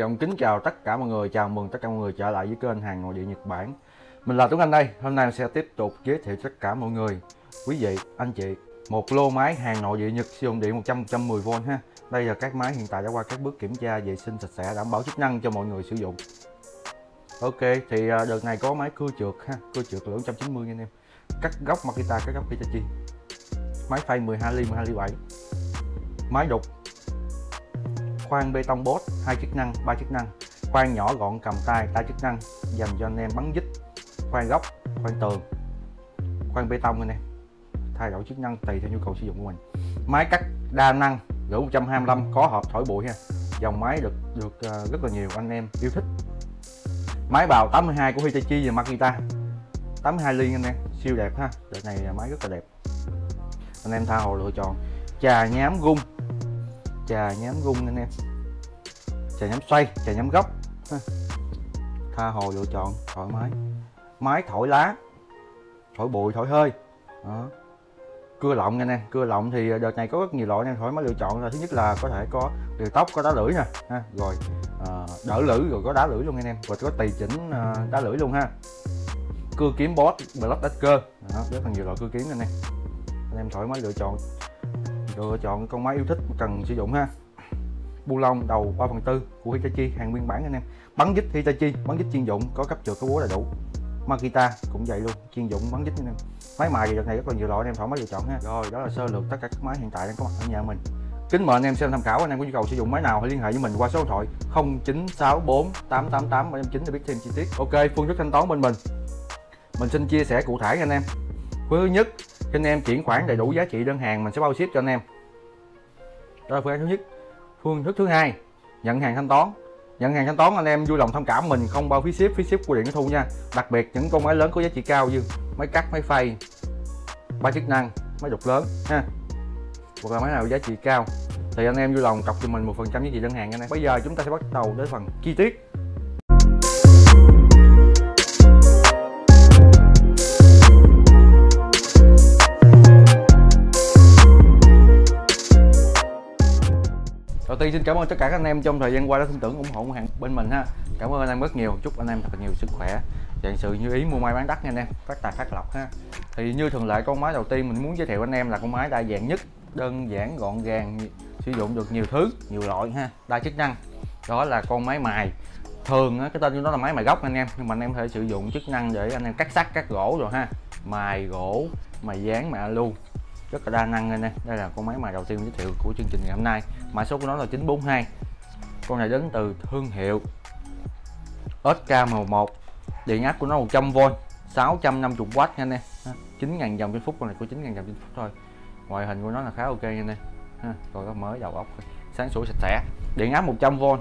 Dòng kính chào tất cả mọi người, chào mừng tất cả mọi người trở lại với kênh hàng nội địa Nhật Bản. Mình là Tuấn Anh đây, hôm nay mình sẽ tiếp tục giới thiệu tất cả mọi người, quý vị, anh chị một lô máy hàng nội địa Nhật sử dụng điện 110V ha. Đây là các máy hiện tại đã qua các bước kiểm tra vệ sinh sạch sẽ đảm bảo chức năng cho mọi người sử dụng. Ok, thì à, đợt này có máy cưa trượt ha, cưa trượt lưỡng 190 anh em. Cắt góc Makita, cắt góc Hitachi. Máy phay 12 ly 12 ly 7. Máy đục khoan bê tông bốt, hai chức năng, ba chức năng. Khoan nhỏ gọn cầm tay, đa chức năng, dành cho anh em bắn dít khoan góc, khoan tường. Khoan bê tông anh em. Thay đổi chức năng tùy theo nhu cầu sử dụng của mình. Máy cắt đa năng gỡ 125 có hộp thổi bụi ha. Dòng máy được được ờ, rất là nhiều, anh em yêu thích. Máy bào 82 của Hitachi và Makita. 82 ly anh em, siêu đẹp ha. Đợt này máy rất là đẹp. Anh em tha hồ lựa chọn. Trà nhám gung trà nhám rung anh em. Trà nhám xoay trà nhám gốc tha hồ lựa chọn thoải mái. Máy thổi lá. Thổi bụi thổi hơi. Đó. Cưa lọng anh em cưa lọng thì à, đợt này có rất nhiều loại anh em thoải mái lựa chọn là thứ nhất là có thể có điều tóc có đá lưỡi nè. Ha. rồi à, đỡ lưỡi rồi có đá lưỡi luôn anh em. Rồi có tùy chỉnh à, đá lưỡi luôn ha. Cưa kiếm boss block cơ. Đó, rất là nhiều loại cưa kiếm anh em. Anh em thoải mái lựa chọn lựa chọn con máy yêu thích cần sử dụng ha. Bu lông đầu 3 phần tư của Hitachi hàng nguyên bản anh em. Bắn dít Hitachi bắn dít chuyên dụng có cấp trượt có búa đầy đủ. Makita cũng vậy luôn chuyên dụng bắn dít anh em. Máy mài thì đợt này rất là nhiều loại anh em thoải mái lựa chọn ha. Rồi đó là sơ lược tất cả các máy hiện tại đang có mặt ở nhà mình. Kính mời anh em xem tham khảo anh em có nhu cầu sử dụng máy nào hãy liên hệ với mình qua số điện thoại 0964 888 759 để biết thêm chi tiết. Ok phương thức thanh toán bên mình. Mình xin chia sẻ cụ thể anh em. Thứ nhất cho anh em chuyển khoản đầy đủ giá trị đơn hàng mình sẽ bao ship cho anh em. Đó là phương án thứ nhất. Phương thức thứ hai, nhận hàng thanh toán. Nhận hàng thanh toán, anh em vui lòng thông cảm mình, không bao phí ship phí ship của điện thu nha. Đặc biệt, những con máy lớn có giá trị cao như máy cắt, máy phay, ba chức năng, máy đục lớn, ha. Hoặc là máy nào giá trị cao. Thì anh em vui lòng cọc cho mình một phần trăm giá trị đơn hàng anh em. Bây giờ chúng ta sẽ bắt đầu đến phần chi tiết. Tiên xin cảm ơn tất cả các anh em trong thời gian qua đã tin tưởng ủng hộ hàng bên mình ha. Cảm ơn anh em rất nhiều. Chúc anh em thật là nhiều sức khỏe. Dạng sự như ý mua may bán đắt nha anh em. Phát tài phát lộc ha. Thì như thường lệ, con máy đầu tiên mình muốn giới thiệu anh em là con máy đa dạng nhất, đơn giản, gọn gàng, sử dụng được nhiều thứ, nhiều loại ha. Đa chức năng, đó là con máy mài. Thường cái tên của nó là máy mài gốc anh em. Nhưng mà anh em có thể sử dụng chức năng để anh em cắt sắt, cắt gỗ rồi ha. Mài gỗ, mài dán, mài alu rất là đa năng anh em đây là con máy mà đầu tiên giới thiệu của chương trình ngày hôm nay. Mã số của nó là 942 con này đến từ thương hiệu SK11. Điện áp của nó 100V 650W nha anh em. 9.000 dòng trên phút. Con này của 9.000 dòng trên phút thôi. Ngoại hình của nó là khá ok nha anh em. Rồi có mới đầu ốc sáng sủa sạch sẽ. Điện áp 100V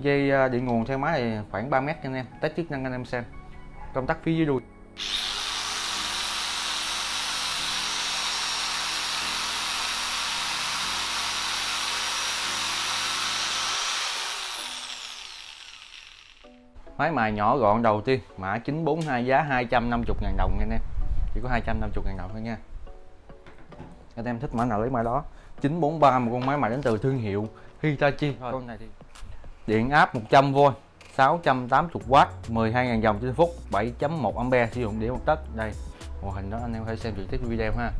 dây à, điện nguồn theo máy này khoảng 3 mét anh em. Test chức năng anh em xem. Công tắc phía dưới đuôi. Máy mài nhỏ gọn đầu tiên mã 942 giá 250 ngàn đồng nha anh em. Chỉ có 250 ngàn đồng thôi nha. Anh em thích mã nào lấy mã đó. 943 một con máy mài đến từ thương hiệu Hitachi thôi. Con này thì điện áp 100V 680W 12.000 dòng trên phút 7.1 ampe sử dụng đĩa một tấc đây màn hình đó anh em có thể xem trực tiếp video ha.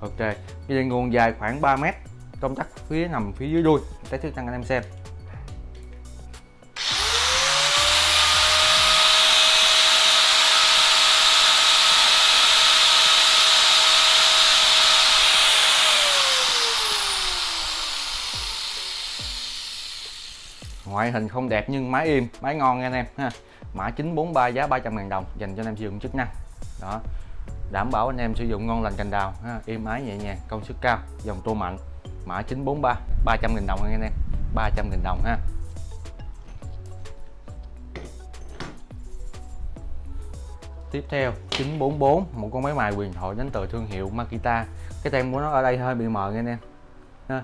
Ok dây nguồn dài khoảng 3 mét công tắc phía nằm phía dưới đuôi. Test chức năng anh em xem ngoại hình không đẹp nhưng máy im máy ngon nha anh em, ha. Mã 943 giá 300 ngàn đồng, dành cho anh em sử dụng chức năng. Đó. Đảm bảo anh em sử dụng ngon lành cành đào, ha. Im ái nhẹ nhàng, công suất cao, dòng tua mạnh. Mã 943 300 nghìn đồng anh em 300 nghìn đồng, ha. Tiếp theo 944 một con máy mài quyền thoại đến từ thương hiệu Makita. Cái tem của nó ở đây hơi bị mờ nha anh em, ha.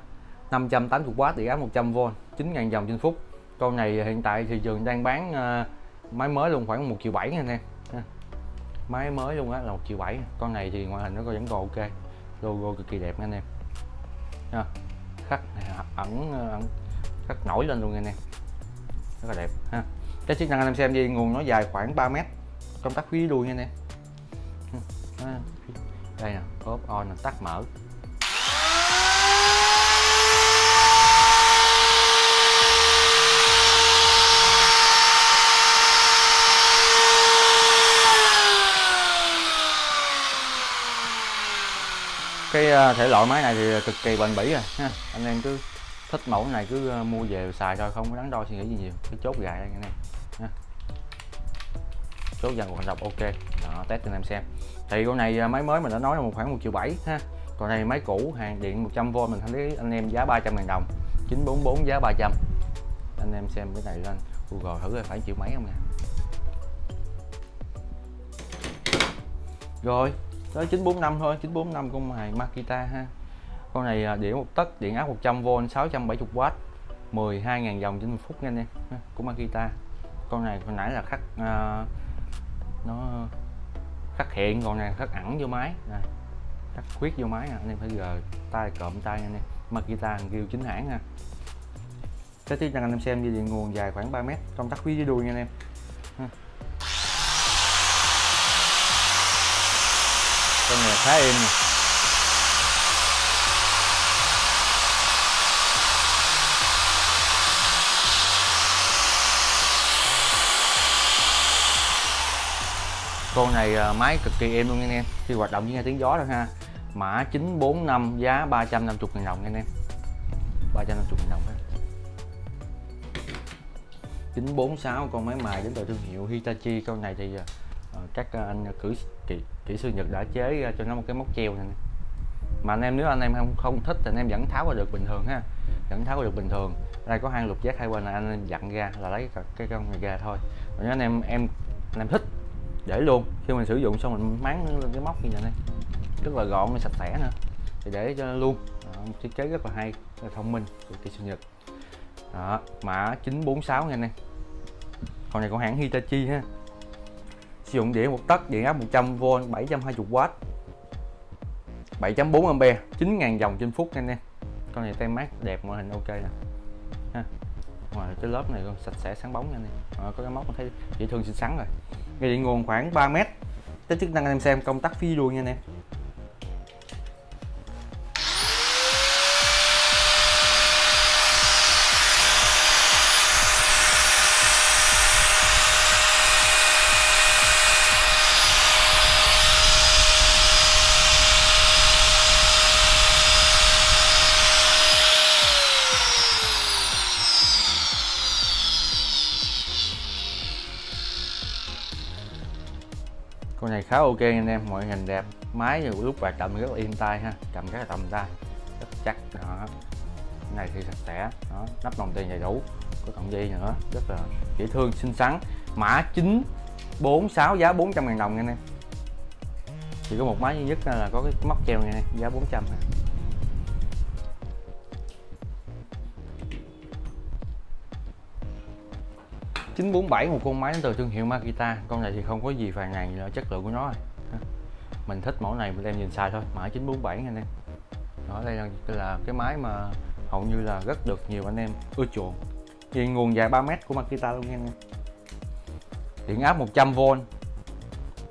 580W điện áp 100V 9.000 dòng trên phút con này hiện tại thị trường đang bán uh, máy mới luôn khoảng một triệu bảy anh em. Máy mới luôn á là một triệu bảy. Con này thì ngoại hình nó vẫn còn ok. Logo cực kỳ đẹp anh em. Ha. khắc à, ẩn ờ, ẩn khắc nổi lên luôn anh em. Rất là đẹp. Ha. Cái chức năng anh em xem đi nguồn nó dài khoảng 3 mét. Công tắc phía đuôi nha anh em. Đây nè ốp on tắt mở. Cái à, thể loại máy này thì cực kỳ bền bỉ rồi, ha. Anh em cứ thích mẫu này cứ à, mua về xài thôi, không có đắn đo suy nghĩ gì nhiều. Cái chốt gài đây anh em ha. chốt dàn hoạt động ok. Đó, test cho anh em xem. Thì con này à, máy mới mình đã nói là một khoảng một triệu bảy, ha. Còn này máy cũ, hàng điện 100V mình thấy anh em giá 300 ngàn đồng. 944 giá 300 anh em xem cái này lên, Google thử phải chịu mấy không nè rồi tới 945 thôi 945 con mài Makita ha. Con này điện một tấc điện áp 100V 670W 12.000 dòng trên một phút nha anh em của Makita. Con này hồi nãy là khắc uh, nó khắc hiện còn này khắc ẩn vô máy. Này khắc khuyết vô máy nè anh em phải gờ tay cộm tay nha anh em. Makita kêu chính hãng ha. Cái tiếp cho anh em xem dây điện nguồn dài khoảng 3 mét công tắc phía dưới đuôi nha anh em. Con này khá êm nè. Con này à, máy cực kỳ êm luôn anh em. Khi hoạt động chỉ nghe tiếng gió thôi ha. Mã 945 giá 350 000 đồng anh em. 350 000 đồng ha. 946 con máy mài đến từ thương hiệu Hitachi. Con này thì uh, các anh cử kỹ, sư Nhật đã chế cho nó một cái móc treo này mà anh em nếu anh em không không thích thì anh em vẫn tháo ra được bình thường ha. Vẫn tháo ra được bình thường. Đây có hai lục giác hai bên là anh em dặn ra là lấy cái con này ra thôi. Còn nếu anh em em anh em thích để luôn. Khi mình sử dụng xong mình máng lên cái móc như vậy này. Rất là gọn và sạch sẽ nữa. Thì để cho luôn. Đó, một thiết kế rất là hay rất là thông minh của kỹ sư nhật. Đó mã 946 nha anh em. Còn này của hãng Hitachi ha sử dụng điện một tấc điện áp 100V 720W 7.4A 9.000 dòng trên phút anh em. Con này tem mát đẹp ngoại hình ok nè. Ha. Ngoài cái lớp này còn sạch sẽ sáng bóng nha anh em. À, có cái móc thấy dễ thương xinh xắn rồi. Dây điện nguồn khoảng 3 mét. Cái chức năng anh em xem công tắc phía đuôi nha anh em. Khá ok anh em, mọi hình đẹp. Máy thì lúc và cầm rất là yên tay ha, cầm rất là tầm tay. Rất chắc, đó. Cái này thì sạch sẽ, đó. Nắp đồng tiền đầy đủ. Có cộng dây nữa, rất là dễ thương, xinh xắn. Mã 946 giá 400 ngàn đồng anh em. Chỉ có một máy duy nhất là có cái móc treo này giá 400 ha 947 một con máy đến từ thương hiệu Makita. Con này thì không có gì phàn nàn gì ở chất lượng của nó rồi. mình thích mẫu này mình đem nhìn xài thôi. Mã 947 anh em. Đó đây là, đây là cái máy mà hầu như là rất được nhiều anh em ưa chuộng. Vì nguồn dài 3m của Makita luôn nha anh em. Điện áp 100V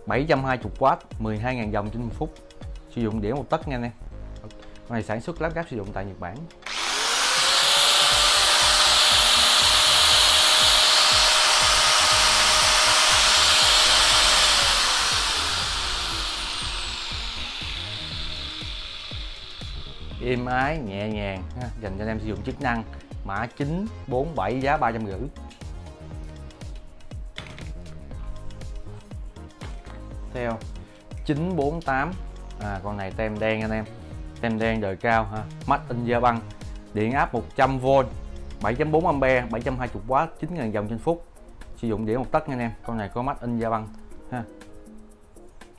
720W 12.000 dòng trên một phút. Sử dụng đĩa một tấc nha anh em. Con này sản xuất lắp ráp sử dụng tại Nhật Bản. Êm ái nhẹ nhàng ha, dành cho anh em sử dụng chức năng mã 947 giá 350 theo 948 à, con này tem đen anh em tem đen đời cao ha mắt in da băng điện áp 100V 7.4A 720W 9.000 dòng trên phút. Sử dụng đĩa một tấc nha anh em con này có mắt in da băng ha.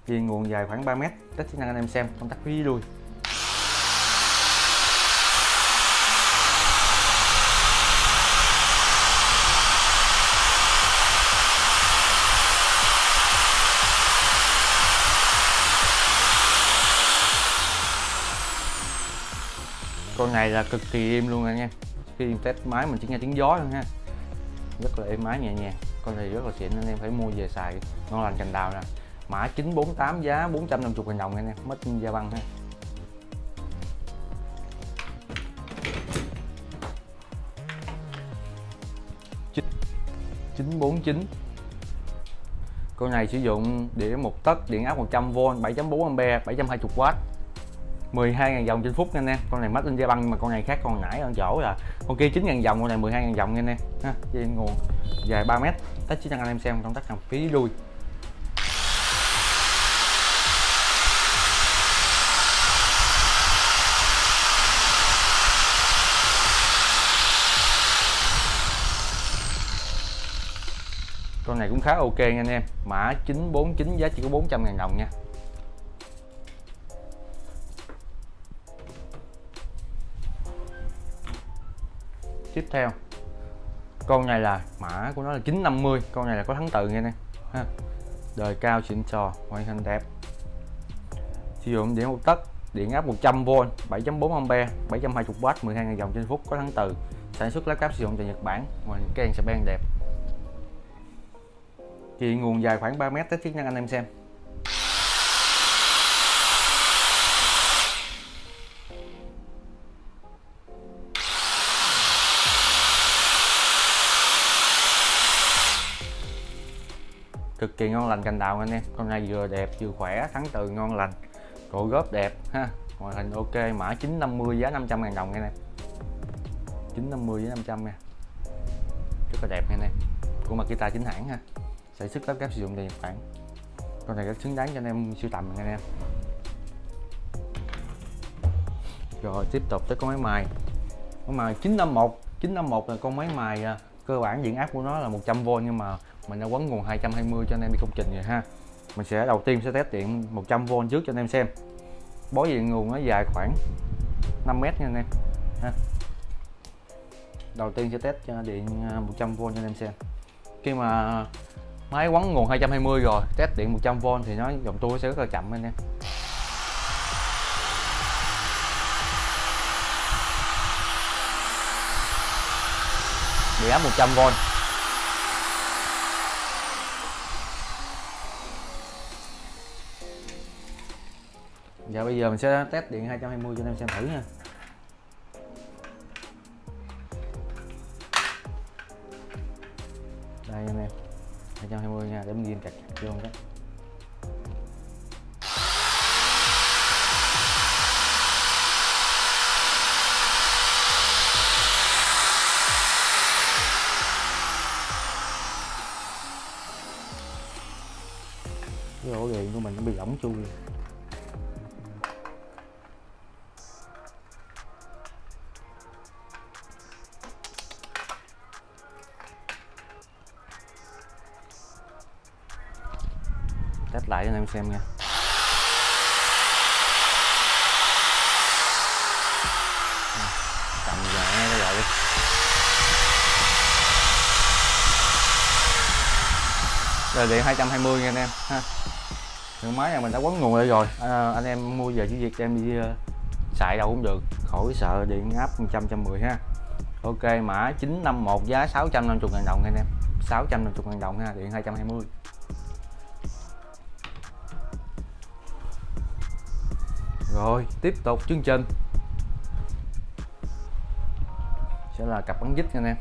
Viên nguồn dài khoảng 3 mét test chức năng anh em xem công tắc phía đuôi. Con này là cực kỳ im luôn anh em. Khi test máy mình chỉ nghe tiếng gió thôi ha. Rất là êm ái nhẹ nhàng. Con này rất là xịn, anh em phải mua về xài. Ngon lành cành đào nè. Mã 948 giá 450 000 đồng anh em. Mất da băng ha. Chín bốn chín. Con này sử dụng đĩa một tấc điện áp 100V 7.4A 720W 12.000 dòng trên phút nha anh em con này mất in da băng mà con này khác con nãy ở chỗ là con kia 9.000 dòng, con này 12.000 dòng nha anh em ha dây nguồn dài 3 mét. Test chỉ cho anh em xem công tắc làm phí đuôi con này cũng khá ok nha anh em mã 949 giá chỉ có 400 ngàn đồng nha. Tiếp theo. Con này là mã của nó là 950 con này là có thắng tự nghe nè. Ha. Đời cao xịn sò ngoại hình đẹp. Sử dụng điện một tấc điện áp 100V 7.4A 720W 12.000 dòng trên phút, có thắng từ. Sản xuất laptop sử dụng tại Nhật Bản, ngoài cái đèn ben đẹp. Thì nguồn dài khoảng 3 mét test chức năng anh em xem. Kỳ ngon lành cành đào anh em. Con này vừa đẹp, vừa khỏe, thắng từ ngon lành. Cổ góp đẹp, ha. Ngoại hình ok, mã 950 giá 500 ngàn đồng nghe nè 950 với 500 nha. Rất là đẹp nha nè của Makita chính hãng ha. Sản xuất lắp ráp sử dụng tại Nhật Bản con này rất xứng đáng cho anh em siêu tầm anh em. Rồi, tiếp tục tới con máy mài. Con mài 951 951 là con máy mài à, cơ bản điện áp của nó là 100V nhưng mà mình đã quấn nguồn 220 cho anh em đi công trình rồi ha. Mình sẽ, đầu tiên sẽ test điện 100V trước cho anh em xem. Bó điện nguồn nó dài khoảng 5m nha anh em, ha. Đầu tiên sẽ test cho điện à, 100V cho anh em xem. Khi mà máy quấn nguồn 220 rồi, test điện 100V thì nó dòng tua sẽ rất là chậm anh em. Điện áp 100V Dạ bây giờ mình sẽ test điện 220 cho anh em xem thử nha. Đây anh em 220 nha, để mình ghi cạch chặt vô cái. Cái ổ điện của mình nó bị lỏng chui. Lại cho anh em xem nha. Cầm giờ nghe cái gọi đi. Rồi điện 220 nha anh em ha. Những máy này mình đã quấn nguồn lại rồi. À, anh em mua về chỉ việc em đi uh, xài đâu cũng được. Khỏi sợ điện áp 100 110 ha. Ok mã 951 giá 650 000 đồng anh em. 650 000 đồng ha điện 220 rồi, tiếp tục chương trình. Sẽ là cặp bắn dít nha anh em.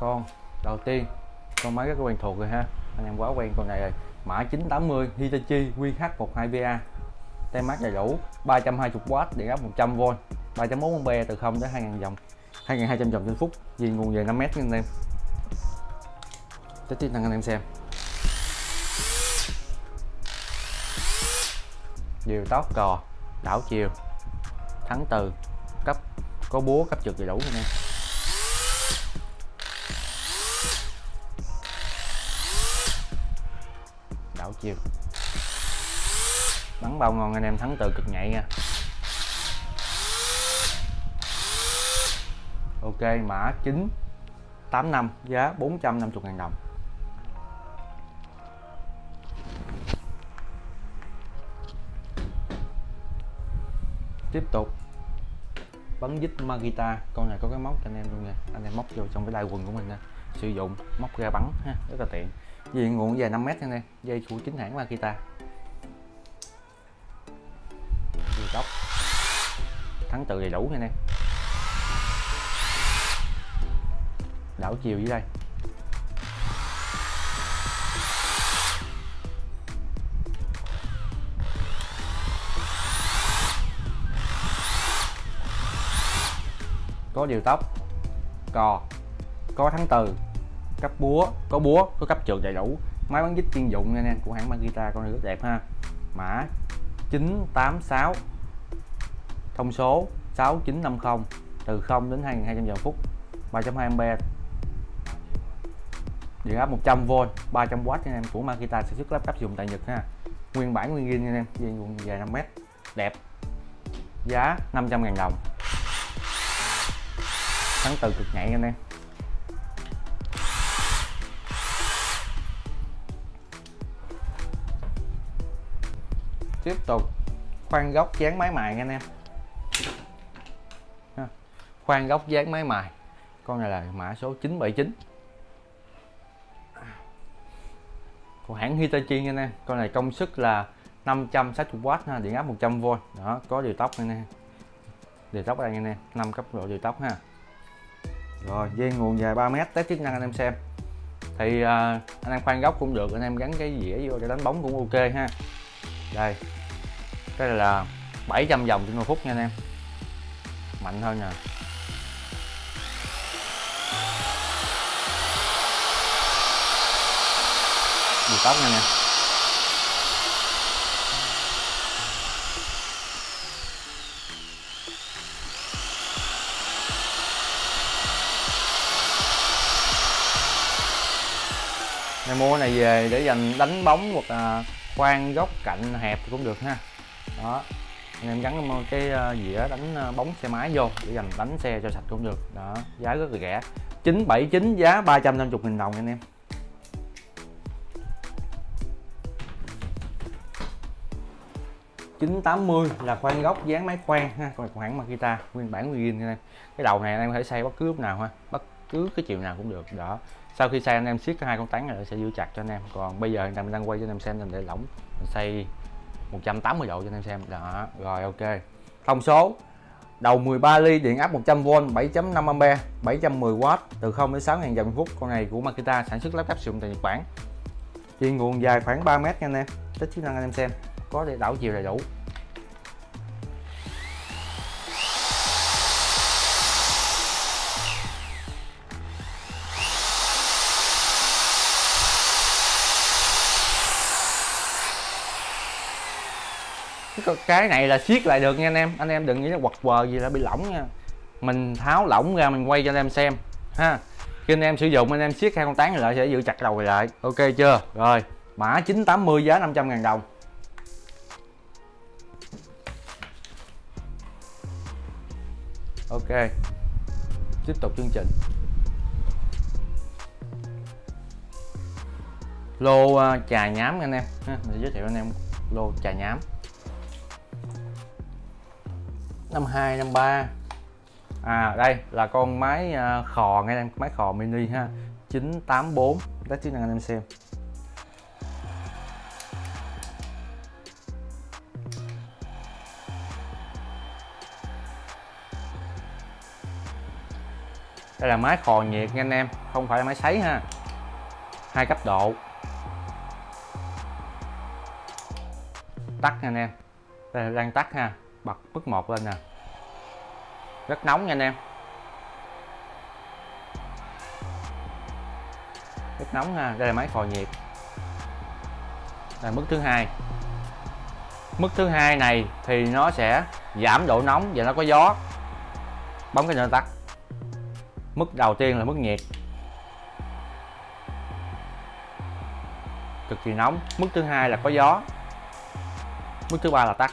Con đầu tiên, con máy rất quen thuộc rồi ha. Anh em quá quen con này rồi. Mã 980 Hitachi QH12VA tem mát đầy đủ 320W điện áp 100V 3.4A e từ 0 tới 2000 dòng 2200 dòng trên phút, vì nguồn về 5m nha anh em. Tiếp năng anh em xem. Điều tóc cò, đảo chiều. Thắng từ cấp, có búa cấp trực đầy đủ anh em? Đảo chiều. Bắn bao ngon anh em thắng từ cực nhạy nha. Ok, mã 985 giá 450 000 đồng. Tiếp tục. Bắn dít Magita con này có cái móc cho anh em luôn nha. Anh em móc vô trong cái đai quần của mình nè. Sử dụng, móc ra bắn ha, rất là tiện. Dây nguồn dài 5 mét nha anh em. Dây của chính hãng magita dây tóc thắng từ đầy đủ nha anh em. Đảo chiều dưới đây. Có điều tóc, cò, có thắng từ cấp búa, có búa, có cấp trượt đầy đủ. Máy bắn dít chuyên dụng nha anh của hãng Makita con này rất đẹp ha. Mã 986 thông số 6950 từ 0 đến 2200 giờ phút 3.2A điện áp 100V 300W anh em của Makita sản xuất lắp ráp dùng tại Nhật ha. Nguyên bản nguyên zin anh em dây dài 5m đẹp. Giá 500.000 đồng thắng từ cực nhạy anh em. Tiếp tục khoan góc dán máy mài nha anh em. Khoan góc dán máy mài. Con này là mã số 979 của hãng Hitachi nha anh em. Con này công suất là 560W ha, điện áp 100V đó có điều tóc nha anh em. Điều tóc đây nha anh em 5 cấp độ điều tóc ha rồi dây nguồn dài 3 mét test chức năng anh em xem. Thì uh, anh em khoan góc cũng được anh em gắn cái dĩa vô để đánh bóng cũng ok ha. Đây cái này là 700 vòng trên một phút nha anh em. Mạnh hơn nè. Tóc nha nè em mua này về để dành đánh bóng hoặc là khoan góc cạnh hẹp cũng được ha. Đó. Anh em gắn cái ờ, dĩa đánh ờ, bóng xe máy vô để dành đánh xe cho sạch cũng được. Đó. Giá rất là rẻ. 979 giá 350 000 đồng anh em. 980 là khoan góc dán máy khoan ha. Còn hãng Makita nguyên bản nguyên zin cái đầu này anh em có thể xây bất cứ lúc nào ha. Bất cứ cái chiều nào cũng được, đó. Sau khi xây anh em siết hai con tán này sẽ giữ chặt cho anh em. Còn bây giờ hiện tại mình đang quay cho anh em xem mình để lỏng, mình xây 180 độ cho anh em xem. Đó, rồi, ok. Thông số, đầu 13 ly, điện áp 100V 7.5A 710W từ 0 đến 6 ngàn dòng phút. Con này của Makita sản xuất laptop sử dụng tại Nhật Bản. Chuyên nguồn dài khoảng 3 mét nha anh em, tích chức năng anh em xem. Có để đảo chiều đầy đủ. Cái này là siết lại được nha anh em. Anh em đừng nghĩ nó quật quờ gì là bị lỏng nha. Mình tháo lỏng ra mình quay cho anh em xem ha. Khi anh em sử dụng anh em siết hai con tán này lại sẽ giữ chặt đầu lại. Ok chưa? Rồi mã 980 giá 500 ngàn đồng. Ok tiếp tục chương trình. Lô uh, trà nhám anh em. Ha. mình sẽ giới thiệu anh em lô trà nhám năm hai, năm ba. À đây là con máy à, khò nghe em, máy khò mini ha. 984 test chức năng anh em xem. Đây là máy khò nhiệt nha anh em, không phải là máy sấy ha. Hai cấp độ. Tắt nha anh em. Đây là đang tắt ha bật mức một lên nè. Rất nóng nha anh em. Rất nóng ha, đây là máy phò nhiệt. Là mức thứ hai. Mức thứ hai này thì nó sẽ giảm độ nóng và nó có gió. Bấm cái nó tắt. Mức đầu tiên là mức nhiệt. Cực kỳ nóng. Mức thứ hai là có gió. Mức thứ ba là tắt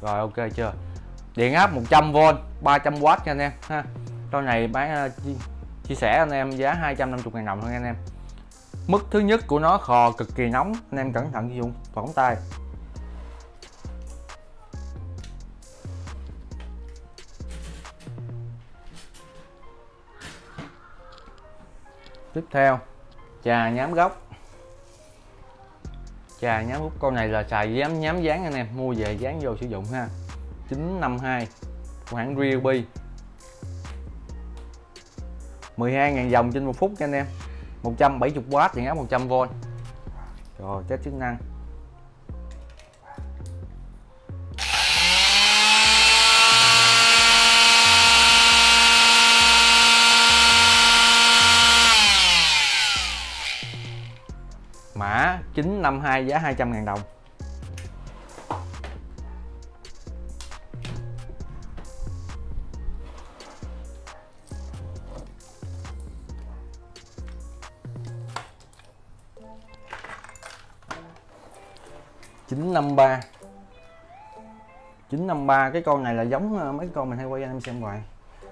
rồi ok chưa? Điện áp 100V 300W nha anh em ha. Con này bán uh, chia sẻ anh em giá 250 ngàn đồng thôi anh em. Mức thứ nhất của nó khò cực kỳ nóng anh em cẩn thận sử dụng phỏng tay. Tiếp theo trà nhám gốc chà, nhám gốc con này là xài dám nhám dán anh em. Mua về dán vô sử dụng ha. 952 của hãng Ryobi. 12.000 dòng trên một phút nha anh em. 170W điện áp 100V rồi test chức năng. 952 giá 200 ngàn đồng. chín năm ba. chín năm ba, cái con này là giống ờ, mấy con mình hay quay anh em xem ngoài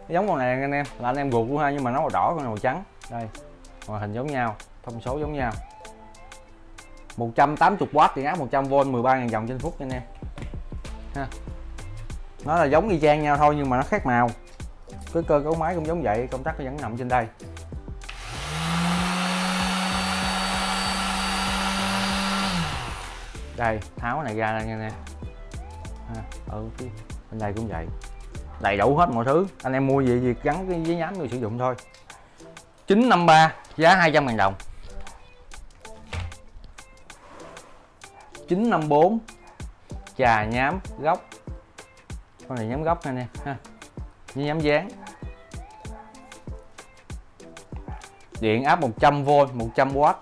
giống con này anh em, là anh em ruột của hai, nhưng mà nó màu đỏ, con này màu trắng. Đây ngoại hình giống nhau, thông số giống nhau. 180W điện áp 100V 13.000 dòng trên phút nha anh em. Ha. nó là giống y chang nhau thôi nhưng mà nó khác màu. Cái cơ cấu máy cũng giống vậy, công tắc nó vẫn nằm trên đây. Đây, tháo này ra nha anh em. Ha. Ừ, phía bên đây cũng vậy. Đầy đủ hết mọi thứ. Anh em mua gì gì gắn cái giấy nhám người sử dụng thôi. 953 giá 200.000 đồng. 954 trà nhám gốc. Con này nhám gốc nè nè, ha. Như nhám dán điện áp 100V 100W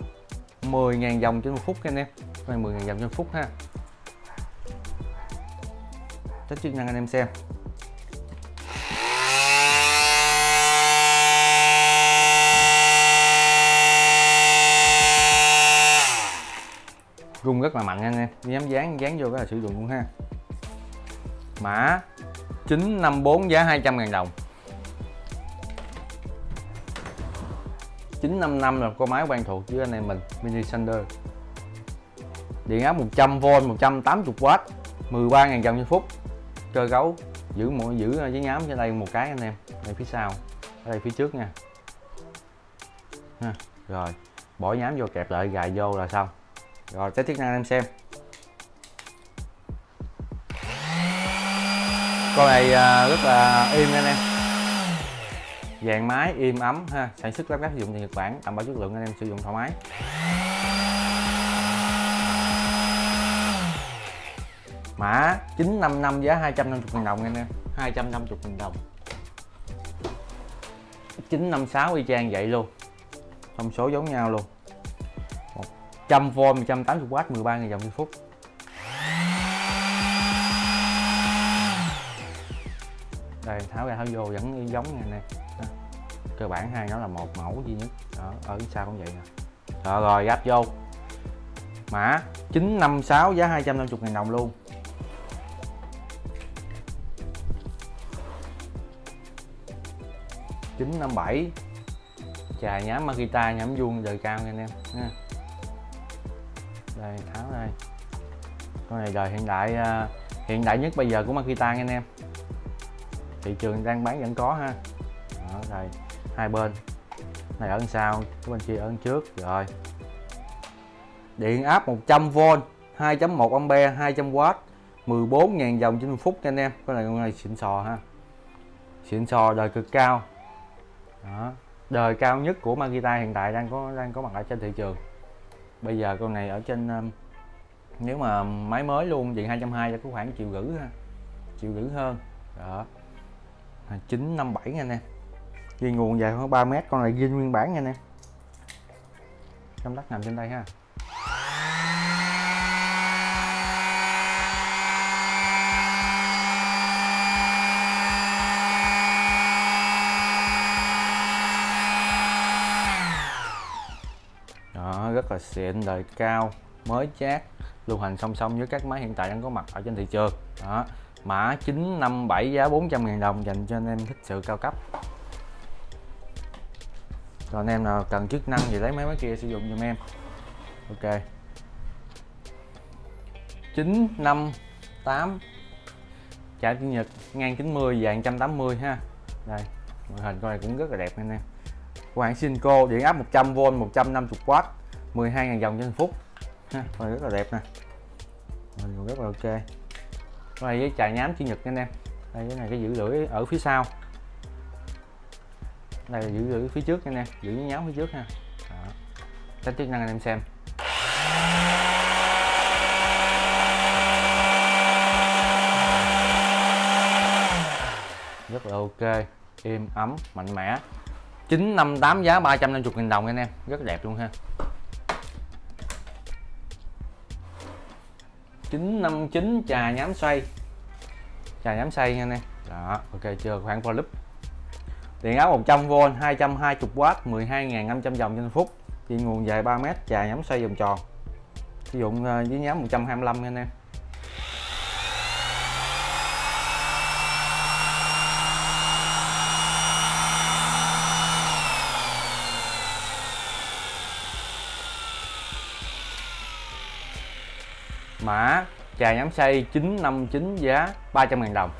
10.000 dòng trên một phút anh em. Con này 10.000 dòng trên phút ha. Test chức năng anh em xem. Rung rất là mạnh anh em. Dám dán dán vô cái là sử dụng luôn ha. Mã 954 giá 200 ngàn đồng. 955 là con máy quen thuộc với anh em mình, Mini Sander. Điện áp 100V 180W 13.000 dòng trên phút. Cơ gấu, giữ mỗi, giữ giấy nhám trên đây một cái anh em, đây phía sau, ở đây phía trước nha. Ha. rồi, bỏ nhám vô kẹp lại, gài vô là xong rồi test chức năng em xem. Con này à, rất là im anh em. Dàn máy im ấm ha. Sản xuất lắp ráp sử dụng tại Nhật Bản đảm bảo chất lượng anh em sử dụng thoải mái. Mã 955 giá 250 000 đồng anh em. 250 000 đồng. 956 y chang vậy luôn. Thông số giống nhau luôn 100V 180W 13.000 dòng trên phút. Đây tháo ra tháo vô vẫn giống nha nè cơ bản hai nó là một mẫu duy nhất. Đó, ở sao sau cũng vậy nè. Rồi rồi gáp vô. Mã 956 giá 250 ngàn đồng luôn. chín năm bảy. Trà nhám Makita nhám vuông đời cao nha anh em đây tháo đây. Con này đời hiện đại à, hiện đại nhất bây giờ của Makita anh em. Thị trường đang bán vẫn có ha. Đó, đây hai bên. Này ở sau cái bên kia ở trước. Rồi. Điện áp 100V 2.1A 200W 14.000 dòng trên phút nha anh em. Con này con này xịn sò ha. Xịn sò đời cực cao. Đó. Đời cao nhất của Makita hiện tại đang có đang có mặt ở trên thị trường bây giờ con này ở trên nếu mà máy mới luôn điện 220 chắc có khoảng triệu rưỡi ha, triệu rưỡi hơn. Đó. À, 957 nha anh em. Dây nguồn dài khoảng 3 mét, con này ghi nguyên bản nha anh em. Công tắc nằm trên đây ha. Và xịn đời cao, mới chát, lưu hành song song với các máy hiện tại đang có mặt ở trên thị trường. Đó, mã 957 giá 400 000 đồng dành cho anh em thích sự cao cấp. Rồi anh em nào cần chức năng gì lấy máy máy kia sử dụng giùm em. Ok. 958 trả chữ nhật, ngang 90 và 180 ha. Đây, màn hình con này cũng rất là đẹp anh em. Của hãng Sinco điện áp 100V 150W 12.000 dòng trên phút ha, con rất là đẹp nè. Còn rất là ok. Đây với chài nhám chữ nhật anh em. Đây cái này cái giữ lưỡi ở phía sau. Đây là giữ lưỡi phía trước anh em. Giữ nhám phía trước ha. Đó. test chức năng anh em xem. Rất là ok. Êm ấm mạnh mẽ. 958 giá 350 000 đồng anh em. Rất đẹp luôn ha. 959 trà nhám xoay. Trà nhám xoay nha anh em. Đó, ok, chưa khoảng volume điện áo 100V 220W 12.500 dòng trên phút. Điện nguồn dài 3m trà nhám xoay vòng tròn. Sử dụng ờ, với nhám 125 nha anh em. Mã trà nhám xay 959 giá 300 000 đồng.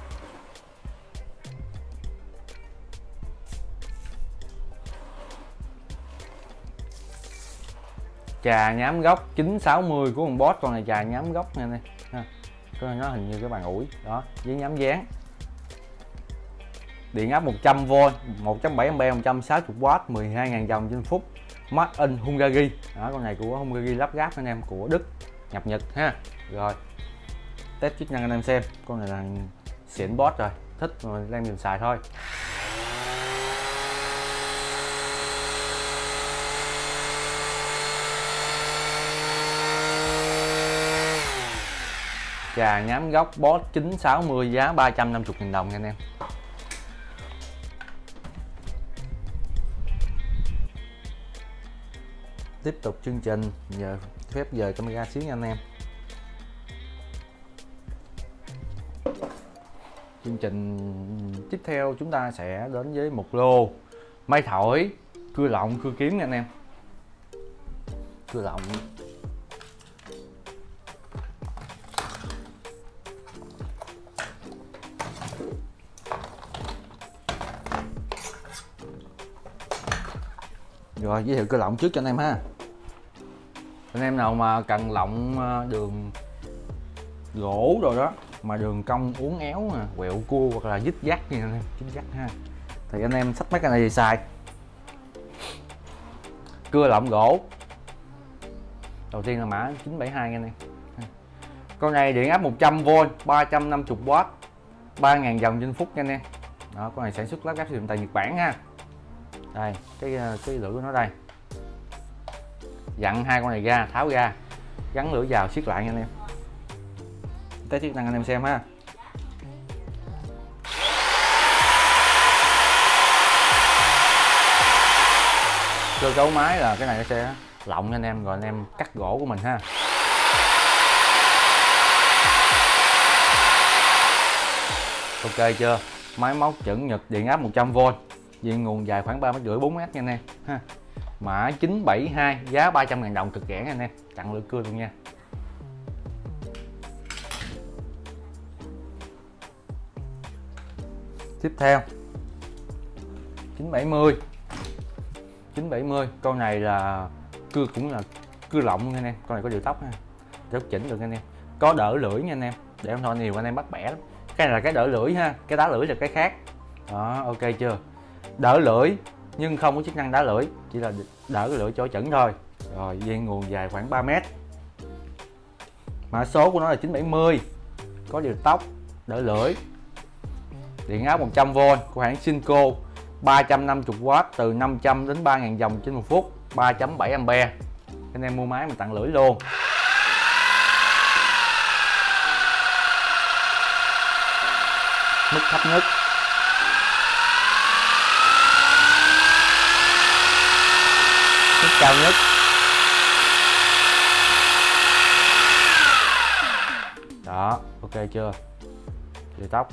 Trà nhám gốc 960 của con boss, con này trà nhám gốc nha này ha. nó hình như cái bàn ủi, đó, với nhám dán. Điện áp 100V 170A 160W 12.000 dòng trên phút. Made in Hungary. Đó, con này của Hungary lắp ráp anh em, của Đức nhập Nhật, ha rồi. Test chức năng anh em xem. Con này là xịn bot rồi. Thích mà đang dùng xài thôi. Trà nhám gốc boss 960 giá 350 000 đồng nha anh em. Tiếp tục chương trình. Giờ phép giờ camera xíu nha anh em. Chương trình tiếp theo chúng ta sẽ đến với một lô máy thổi, cưa lọng, cưa kiếm nha anh em. Cưa lọng. Rồi, giới thiệu cưa lọng trước cho anh em ha. Anh em nào mà cần lọng ờ, đường gỗ rồi đó mà đường cong uốn éo nè quẹo cua hoặc là dít dắt như anh em dít dắt ha. Thì anh em xách mấy cái này về xài. Cưa lọng gỗ. Đầu tiên là mã 972 nha anh em. Con này điện áp 100V 350W 3.000 dòng trên phút nha anh em. Đó, con này sản xuất lắp ráp sử dụng tại Nhật Bản ha. Đây, cái ờ, cái lưỡi của nó đây. Dặn hai con này ra, tháo ra, gắn lưỡi vào siết lại nha anh em test chức năng anh em xem ha. Cơ cấu máy là cái này nó sẽ lộng cho anh em rồi anh em cắt gỗ của mình ha. Ok chưa? Máy móc chuẩn nhật điện áp 100V diện nguồn dài khoảng 3 mét rưỡi 4 mét nha anh em ha. Mã 972 giá 300 000 đồng cực rẻ nha anh em. Tặng lửa cưa luôn nha. Tiếp theo. 970 970 con này là cưa cũng là cưa lọng nha anh em. Con này có điều tóc ha. Tóc chỉnh được anh em. Có đỡ lưỡi nha anh em. Để không thôi, nhiều anh em bắt bẻ lắm. Cái này là cái đỡ lưỡi ha, cái đá lưỡi là cái khác. Đó, ok chưa? Đỡ lưỡi, nhưng không có chức năng đá lưỡi, chỉ là đỡ cái lưỡi cho chẩn thôi. Rồi, dây nguồn dài khoảng 3 mét. Mã số của nó là 970 có điều tóc, đỡ lưỡi điện áp 100V của hãng Sinco 350W từ 500 đến 3.000 dòng trên một phút 3.7A anh em mua máy mình tặng lưỡi luôn. Mức thấp nhất. Mức cao nhất. Đó, ok chưa? Dây tóc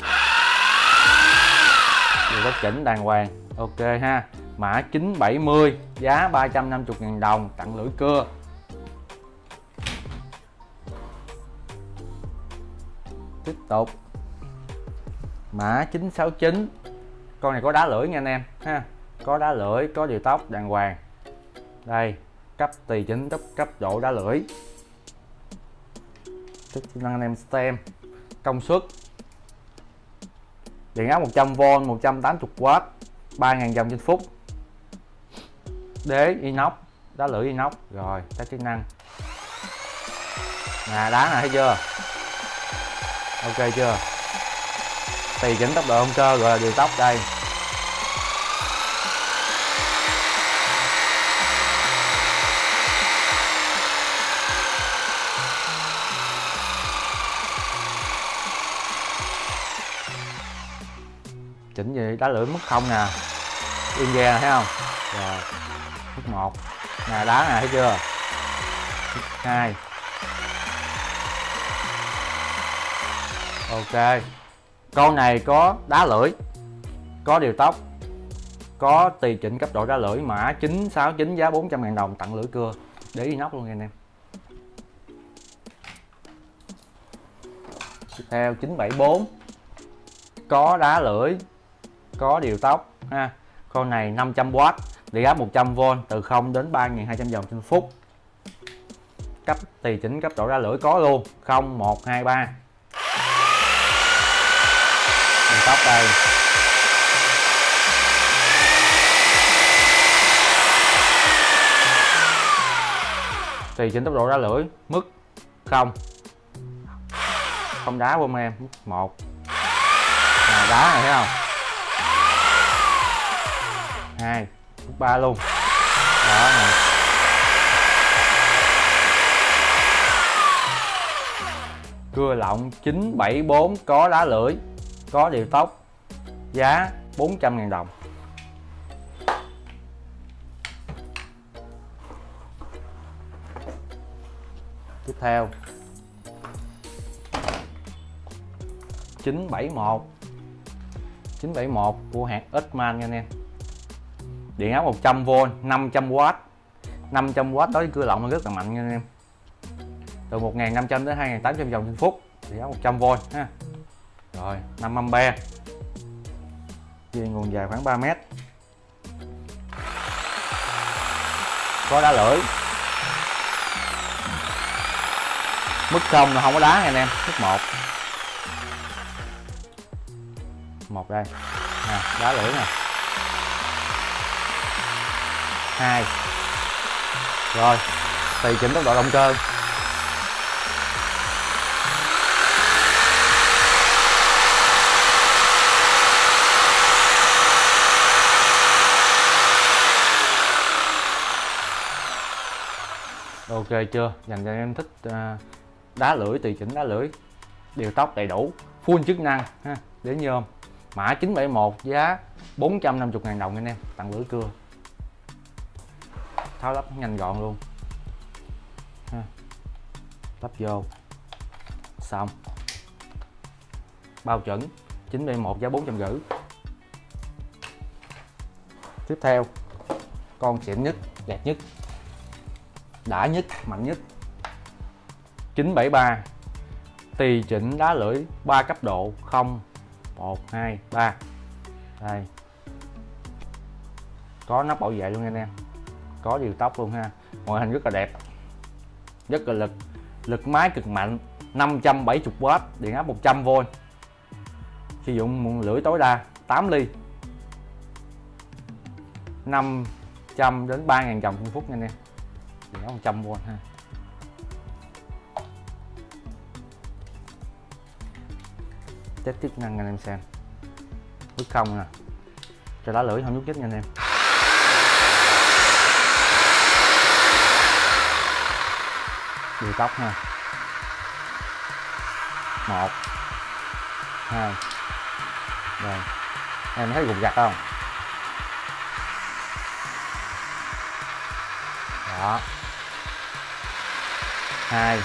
điều tóc chỉnh đàng hoàng. Ok ha. Mã 970 giá 350 000 đồng, tặng lưỡi cưa. Tiếp tục. Mã 969 con này có đá lưỡi nha anh em, ha. Có đá lưỡi, có điều tóc đàng hoàng. Đây, cấp tùy chính cấp cấp độ đá lưỡi. Chức năng anh em xem công suất điện áp 100V 180W 3000 dòng trên phút. Đế, inox đá lưỡi inox. Rồi, các chức năng. Nè đá này thấy chưa? Ok chưa? Tùy chỉnh tốc độ động cơ rồi điều tốc đây. Chỉnh gì đá lưỡi mất không nè. Yên ghe thấy không? Dạ. Rồi mức một. Nè, đá nè, thấy chưa? Hai. Ok. Con này có đá lưỡi, có điều tóc, có tùy chỉnh cấp độ đá lưỡi mã 969 giá 400 ngàn đồng, tặng lưỡi cưa. Để inox luôn nha anh em. Tiếp theo 974 có đá lưỡi có điều tốc ha. Con này 500W điện áp 100V từ 0 đến 3200 vòng trên phút. Cấp tùy chỉnh cấp độ ra lưỡi có luôn 0 1 2 3 điều tốc đây. Tùy chỉnh tốc độ ra lưỡi mức 0 không đá của em mức 1 à, đá này thấy không? 2 phút 3 luôn. Đó này. cưa lọng 974 có lá lưỡi, có điều tóc, giá 400.000 đồng. Tiếp theo. 971 971 của hãng Edman nha anh em điện áp 100V 500W 500W đối với cưa lọng rất là mạnh nha anh em. Từ 1500 đến 2800 vòng trên phút, điện áp 100V ha. Rồi 5A dây nguồn dài khoảng 3 mét. Có đá lưỡi. Mức không là không có đá nha anh em mức 1 một đây. Nè, đá lưỡi nè. 2 rồi, tùy chỉnh tốc độ động cơ. Ok chưa? Dành cho em thích à, đá lưỡi, tùy chỉnh đá lưỡi. Điều tóc đầy đủ, full chức năng, ha, để nhôm. Mã 971 giá 450.000 đồng anh em, tặng lưỡi cưa tháo lắp nhanh gọn luôn. Ha. lắp vô. Xong. Bao chuẩn. 91 giá 450 tiếp theo, con xịn nhất, đẹp nhất, đã nhất, mạnh nhất. 973 tùy chỉnh đá lưỡi 3 cấp độ 0 1 2 3 đây. Có nắp bảo vệ luôn anh em có điều tóc luôn ha. Ngoại hình rất là đẹp. Rất là lực. Lực máy cực mạnh. 570W điện áp 100V sử dụng nguồn lưỡi tối đa 8 ly. 500 đến 3.000 vòng trên phút nha anh em. Điện áp 100V ha. Test chức năng anh em xem. Bước không nè. Cho lá lưỡi không nhúc nhích nha anh em. Điều tóc ha. Một hai. Rồi. Em thấy gục gặt không? Đó. Hai.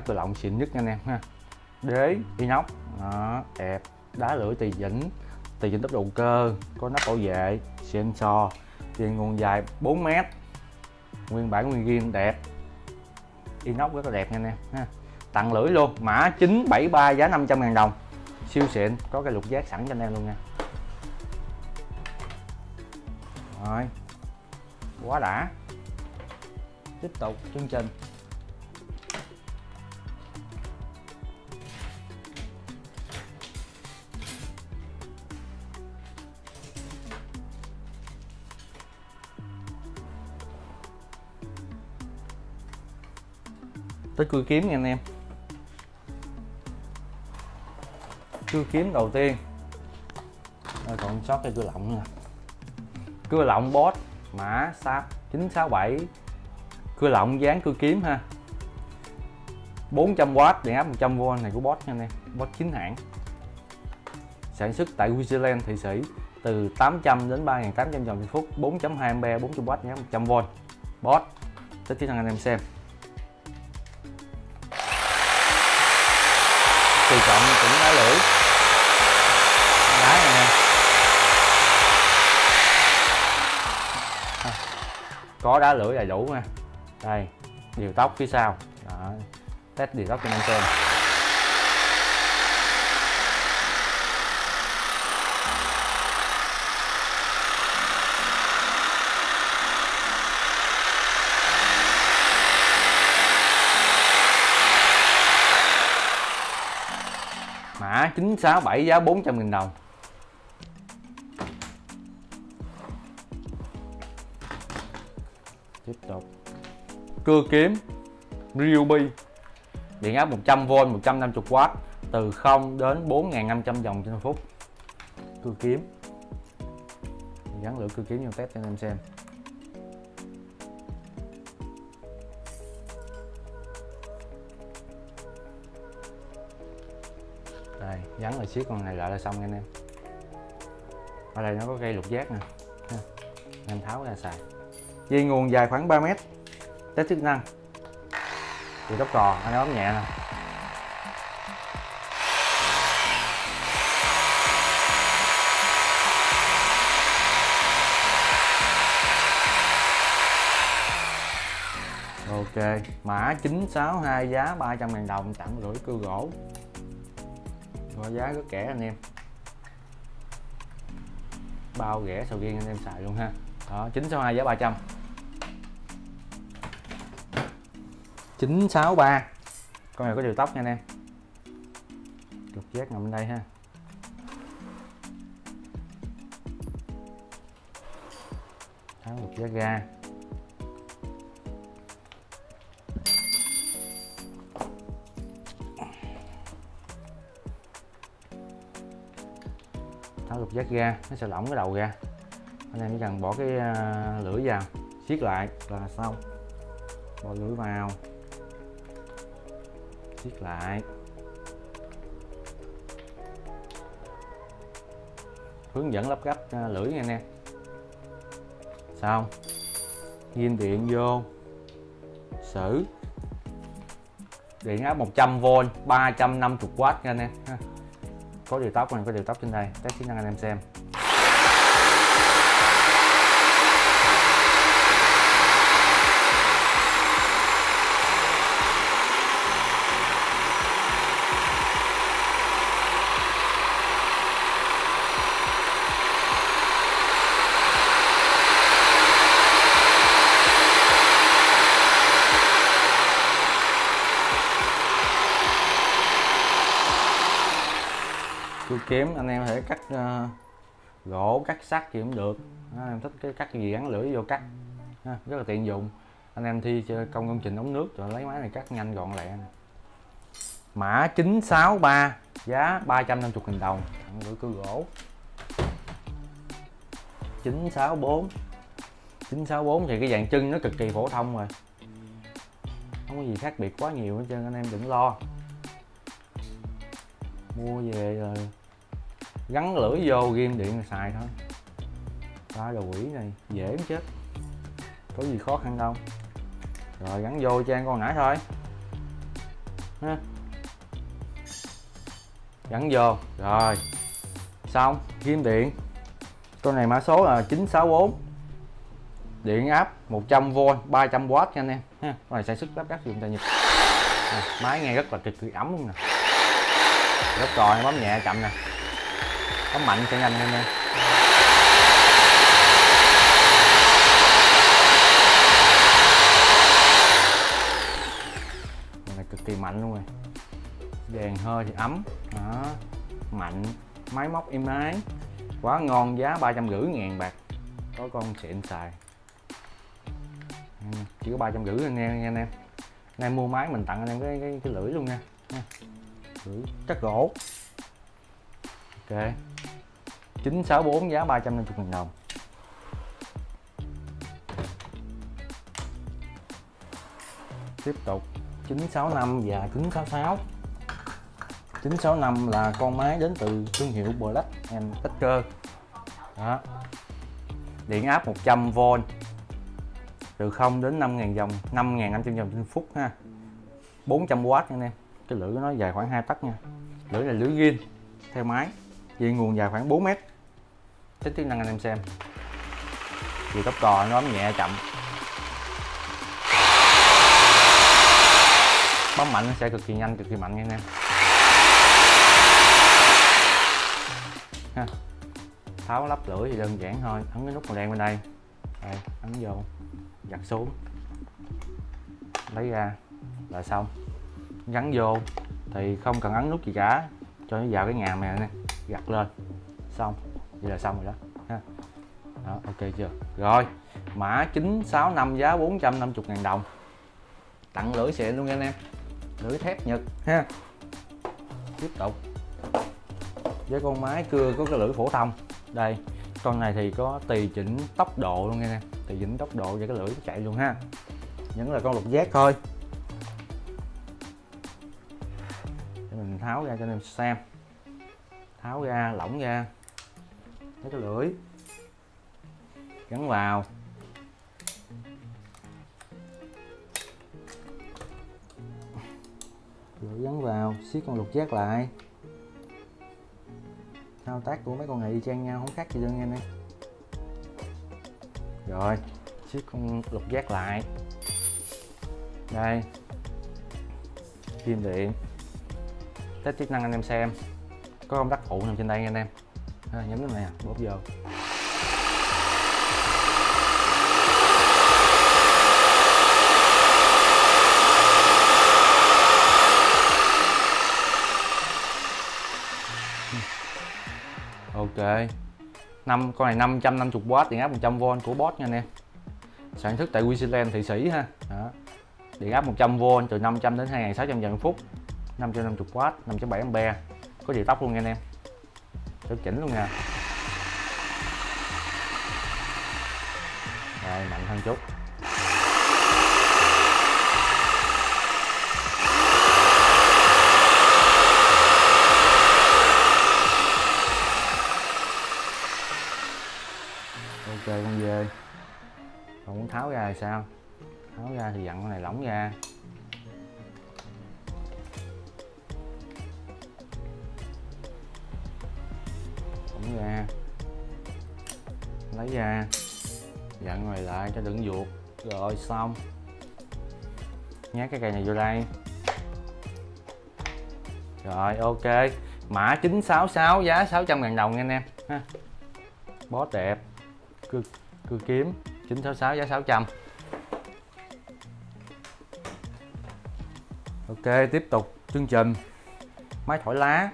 Máy cưa lọng xịn nhất nha anh em ha. Đế inox đó, đẹp đá lưỡi tùy chỉnh tùy chỉnh tốc độ cơ có nắp bảo vệ sensor truyền nguồn dài 4 mét nguyên bản nguyên ghim đẹp. Inox rất là đẹp nha anh em ha. Tặng lưỡi luôn mã 973 giá 500 ngàn đồng. Siêu xịn có cái lục giác sẵn cho anh em luôn nha. Rồi quá đã. Tiếp tục chương trình tới cưa kiếm nha anh em. Cưa kiếm đầu tiên. Rồi còn sót cái cưa lọng nè cưa lọng boss mã, sáp 967 cưa lọng, dán cưa kiếm ha. 400W điện áp 100V này của boss nha anh em. Boss chính hãng. Sản xuất tại Switzerland Thụy Sĩ, từ 800 đến 3.800 dòng trên phút 4.2A 400W nhé 100V boss tất kỹ thằng anh em xem. Tùy chọn cũng đá lưỡi. Đá này nè. Có đá lưỡi đầy đủ nha đây điều tóc phía sau. Đó, test điều tóc cho anh xem mã 967 giá 400 000 đồng. Tiếp tục. Cưa kiếm, Ryobi. Điện áp 100V 150W từ 0 đến 4.500 dòng trên phút. Cưa kiếm. Gắn lửa cưa kiếm vô test cho anh em xem. Đây, dán rồi siết con này lại là xong anh em. Ở đây nó có cây lục giác nè. Anh tháo ra xài. Dây nguồn dài khoảng 3 mét test chức năng. Thì tóc cò, anh bấm nhẹ nè. Ok, mã 962 giá 300 000 đồng, tặng rưỡi cưa gỗ có giá rất rẻ anh em. Bao rẻ sầu riêng anh em xài luôn ha. Đó 962 giá 300 963 con này có điều tóc nha anh em. Lục giác nằm bên đây ha. Tháo lục giác ra. Tháo lục giác ra nó sẽ lỏng cái đầu ra. Anh em chỉ cần bỏ cái à, lưỡi vào, siết lại là xong. Bỏ lưỡi vào, siết lại. Hướng dẫn lắp ráp à, lưỡi nha anh em. Xong. Ghim điện vô. Xử. Điện áp 100V 350W nha anh em, ha có điều tóc này có điều tóc trên đây. Test chức năng anh em xem cưa kiếm anh em có thể cắt uh, gỗ cắt sắt gì cũng được. À, em thích cái cắt gì gắn lưỡi vô cắt. À, rất là tiện dụng. Anh em thi công công trình ống nước rồi lấy máy này cắt nhanh gọn lẹ mã 963 giá 350 000 đồng. Thẳng lưỡi cưa gỗ. 964 964 thì cái dạng chân nó cực kỳ phổ thông rồi. Không có gì khác biệt quá nhiều hết trơn anh em đừng lo. Mua về rồi gắn lưỡi vô ghim điện xài thôi. Ba đồ quỷ này dễ chết. Có gì khó khăn đâu. Rồi gắn vô trang con nãy thôi. Ha. Gắn vô. Rồi. Xong ghim điện. Con này mã số là 964 điện áp 100V 300W nha anh em. Ha con này sản xuất lắp ráp dùng tại Nhật. À, máy nghe rất là cực kỳ ấm luôn nè. Rất còi bấm nhẹ chậm nè bấm mạnh cho nhanh lên nha này cực kỳ mạnh luôn rồi. Đèn hơi thì ấm. Đó. Mạnh. Máy móc êm ái quá ngon giá ba trăm rưỡi ngàn bạc. Có con xịn xài. Ừ, chỉ có ba trăm rưỡi anh em nha anh em. Nay mua máy mình tặng anh em cái cái, cái lưỡi luôn nha, nha. lưỡi chất gỗ ok. 964 giá 350 000 đồng. Tiếp tục 965 và 966 965 là con máy đến từ thương hiệu Black and Decker. Đó. Điện áp 100V từ 0 đến 5.000 dòng 5.500 dòng trên phút ha. 400W nha anh em. Cái lưỡi của nó dài khoảng 2 tấc nha. Lưỡi là lưỡi ghiên theo máy dây nguồn dài khoảng 4 mét. Tính chức năng anh em xem. Vì tốc cò nó nhẹ chậm. Bấm mạnh nó sẽ cực kỳ nhanh cực kỳ mạnh nha anh em. Ha. tháo lắp lưỡi thì đơn giản thôi. Ấn cái nút màu đen bên đây. Đây ấn vô. Giặt xuống. Lấy ra. Là xong. Gắn vô. Thì không cần ấn nút gì cả. Cho nó vào cái ngàm này nè gặt lên. Xong, vậy là xong rồi đó, ha. Đó, ok chưa? Rồi, mã 965 giá 450 ngàn đồng. Tặng lưỡi xịn luôn nha anh em. Lưỡi thép nhật, ha. Tiếp tục. Với con máy cưa có cái lưỡi phổ thông. Đây, con này thì có tùy chỉnh tốc độ luôn nha em. Tùy chỉnh tốc độ và cái lưỡi nó chạy luôn ha. Những là con lục giác thôi. Để mình tháo ra cho anh em xem tháo ra, lỏng ra. Lấy cái lưỡi. Gắn vào. Lưỡi gắn vào, siết con lục giác lại. Thao tác của mấy con này y chang nhau, không khác gì đâu nha anh em rồi, siết con lục giác lại. Đây. Kim điện. Test chức năng anh em xem có công tắc phụ nằm trên đây anh em? À, nhấn cái này bóp vô. Ok. Năm con này 550W điện áp 100V của Bosch nha anh em. Sản xuất tại Queensland Thụy Sĩ ha. Đó. điện áp 100V từ 500 đến 2600 giờ phút. 550W 5.7A có điện tóc luôn nha anh em. Rất chỉnh luôn nha đây mạnh hơn chút. Ok, con dê còn muốn tháo ra thì sao? Tháo ra thì dặn con này lỏng ra. Lỏng ra. Lấy ra. Dặn ngoài lại cho đựng ruột. Rồi xong. Nhét cái cây này vô đây. Rồi ok. Mã 966 giá 600 ngàn đồng nha anh em. Ha. Bó đẹp. Cưa, cưa kiếm. 966 giá 600 Ok tiếp tục chương trình. Máy thổi lá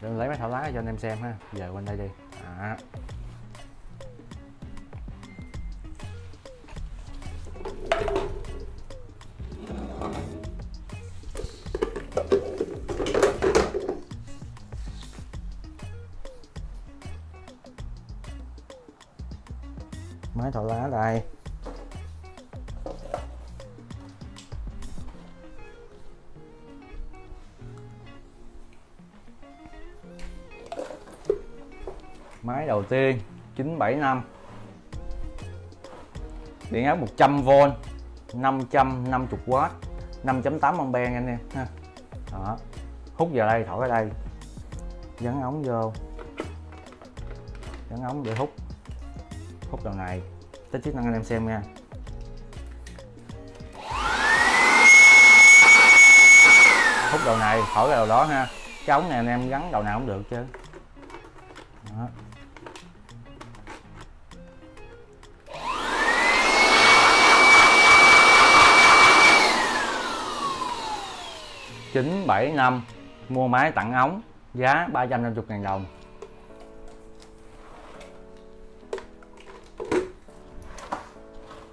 để lấy máy thảo lá cho anh em xem ha giờ quanh đây đi à. Tiên 975 điện áp 100V 550W 5.8A anh em, ha. Đó. Hút vào đây, thổi ở đây. Dẫn ống vô. Dẫn ống để hút. Hút đầu này. Test chức năng anh em xem nha. Hút đầu này, thổi đầu đó ha. Cái ống này anh em gắn đầu nào cũng được chứ. 1975 mua máy tặng ống, giá 350 000 đồng.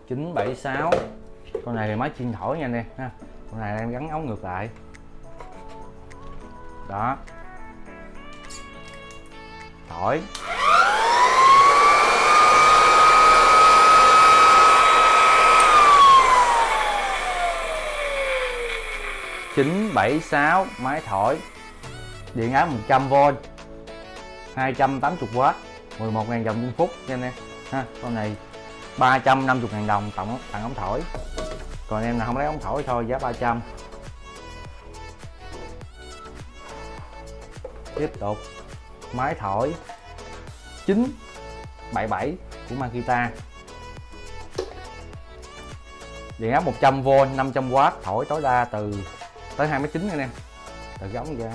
chín bảy sáu, con này thì máy chiên thổi nha anh em ha. Con này đang gắn ống ngược lại. Đó. Thổi. Chín bảy sáu máy thổi. Điện áp 100V 280W 11.000 đồng trên phút nha anh em. Ha, con này 350.000 đồng tổng tặng ống thổi. Còn em nào không lấy ống thổi thôi, giá 300 tiếp tục, máy thổi 977 của Makita. Điện áp 100V 500W thổi tối đa từ tới 29 anh em. Từ cái ra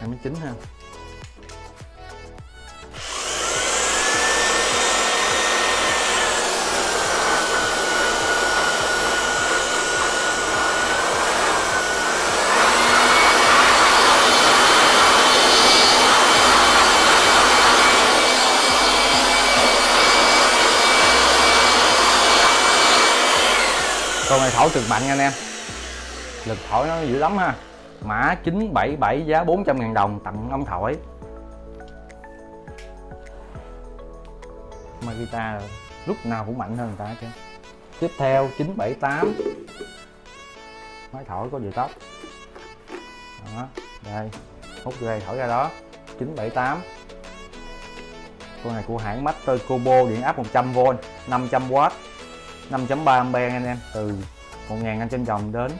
29 ha. Con này thổi cực mạnh nha anh em lực thổi nó dữ lắm ha. Mã 977 giá 400 ngàn đồng, tặng ông thổi. Mà guitar lúc nào cũng mạnh hơn người ta chứ tiếp theo 978 máy thổi có gì tóc. Đó, đây. Hút vô thổi ra đó. 978 con này của hãng Master Combo, điện áp 100V 500W 5.3A anh em. Từ 1.500 vòng đến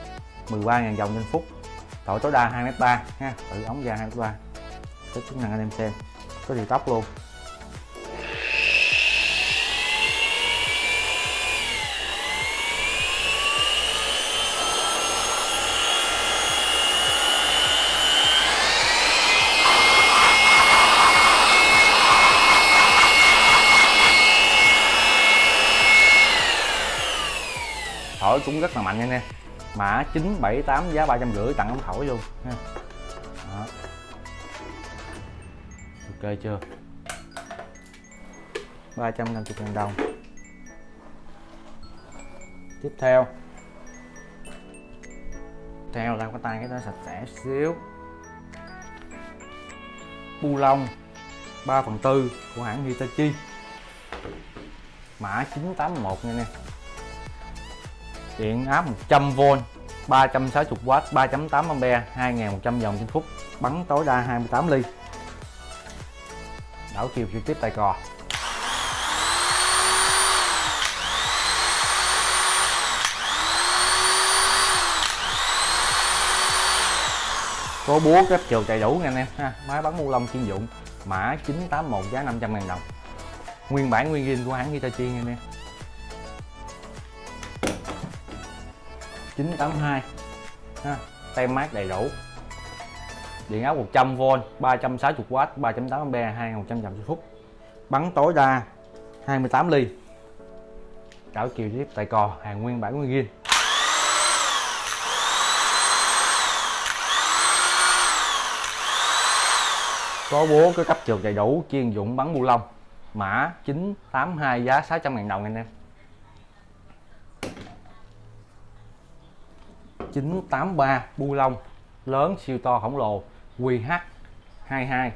13.000 vòng trên phút. Thổi tối đa 2m3 ha, tự ống ra 2m3 có chức năng anh em xem có điều tóc luôn. Thổi cũng rất là mạnh nha anh em mã 978 giá 350 tặng ống thổi luôn ha. Đó. ok chưa? 350 000 đồng. Tiếp theo. Theo là cái tay cái nó sạch sẽ xíu. Bu lông 3 phần tư của hãng Hitachi. Mã 981 nha nè điện áp 100V 360W 3.8A 2100 vòng trên phút, bắn tối đa 28 ly. Đảo chiều trực tiếp tại cò. Có búa gấp trường đầy đủ nha anh em ha, máy bắn mu lông chuyên dụng, mã 981 giá 500 000 đồng. Nguyên bản nguyên zin của hãng Hitachi nha anh em. 982 ha, tem mát đầy đủ điện áp 100V 360W 3.8A 2100 dặm phút. Bắn tối đa 28 ly. Đảo chiều tiếp tại cò hàng nguyên bản nguyên ghiên có bố có cấp trượt đầy đủ chuyên dụng bắn bu lông mã 982 giá 600 000 đồng anh em. 983 bu lông lớn, siêu to, khổng lồ. QH22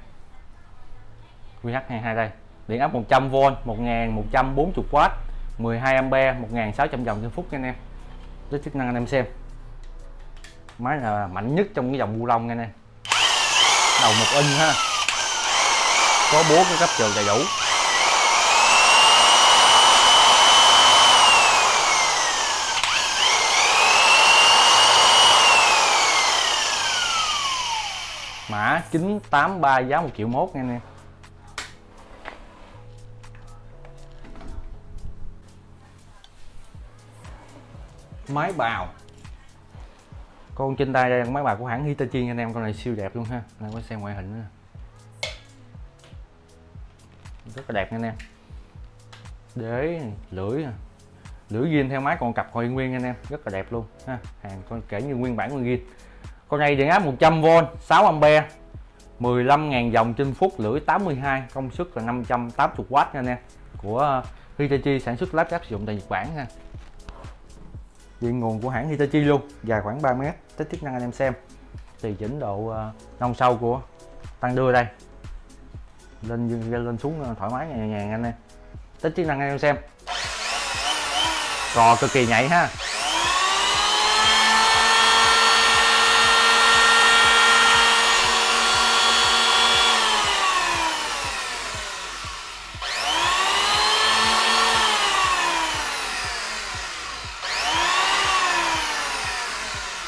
QH22 đây. Điện áp 100V 1140W 12A 1600 vòng trên phút nha anh em. Với chức năng anh em xem. Máy là mạnh nhất trong cái dòng bu lông nha anh em. Đầu một in ha. Có búa cái cấp trường đầy đủ mã 983 giá 1 triệu mốt nha anh em. Máy bào. Con trên tay đây là máy bào của hãng Hitachi anh em, con này siêu đẹp luôn ha. Anh em có xem ngoại hình nữa. Rất là đẹp nha anh em. Đế lưỡi à. lưỡi ghiên theo máy còn cặp hồi nguyên anh em, rất là đẹp luôn ha. Hàng con kể như nguyên bản nguyên ghiên con này điện áp 100V 6 ampe 15.000 dòng trên phút lưỡi 82 công suất là 580W nha anh em, của ờ, Hitachi sản xuất laptop sử dụng tại Nhật Bản ha điện nguồn của hãng Hitachi luôn, dài khoảng 3 mét tích chức năng anh em xem. Tùy chỉnh độ ờ, nông sâu của tăng đưa đây. Lên lên xuống ờ, thoải mái, nhẹ nhàng anh em. Tích chức năng anh em xem. Cò cực kỳ nhạy ha.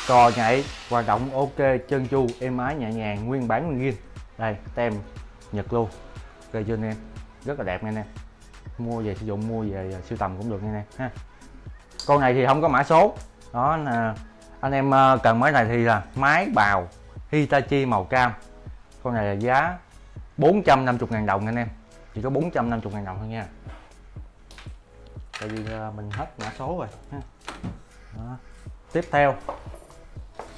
Cò nhảy, hoạt động ok, chân chu, êm ái, nhẹ nhàng, nguyên bản, nguyên ghiên đây, tem nhật luôn. Ok, chưa anh em? Rất là đẹp nha anh em. Mua về sử dụng, mua về siêu tầm cũng được nha anh em, ha. Con này thì không có mã số. Đó là anh em ờ, cần máy này thì là máy bào Hitachi màu cam. Con này là giá 450 ngàn đồng anh em. Chỉ có 450 ngàn đồng thôi nha. Tại vì ờ, mình hết mã số rồi, ha. Đó. tiếp theo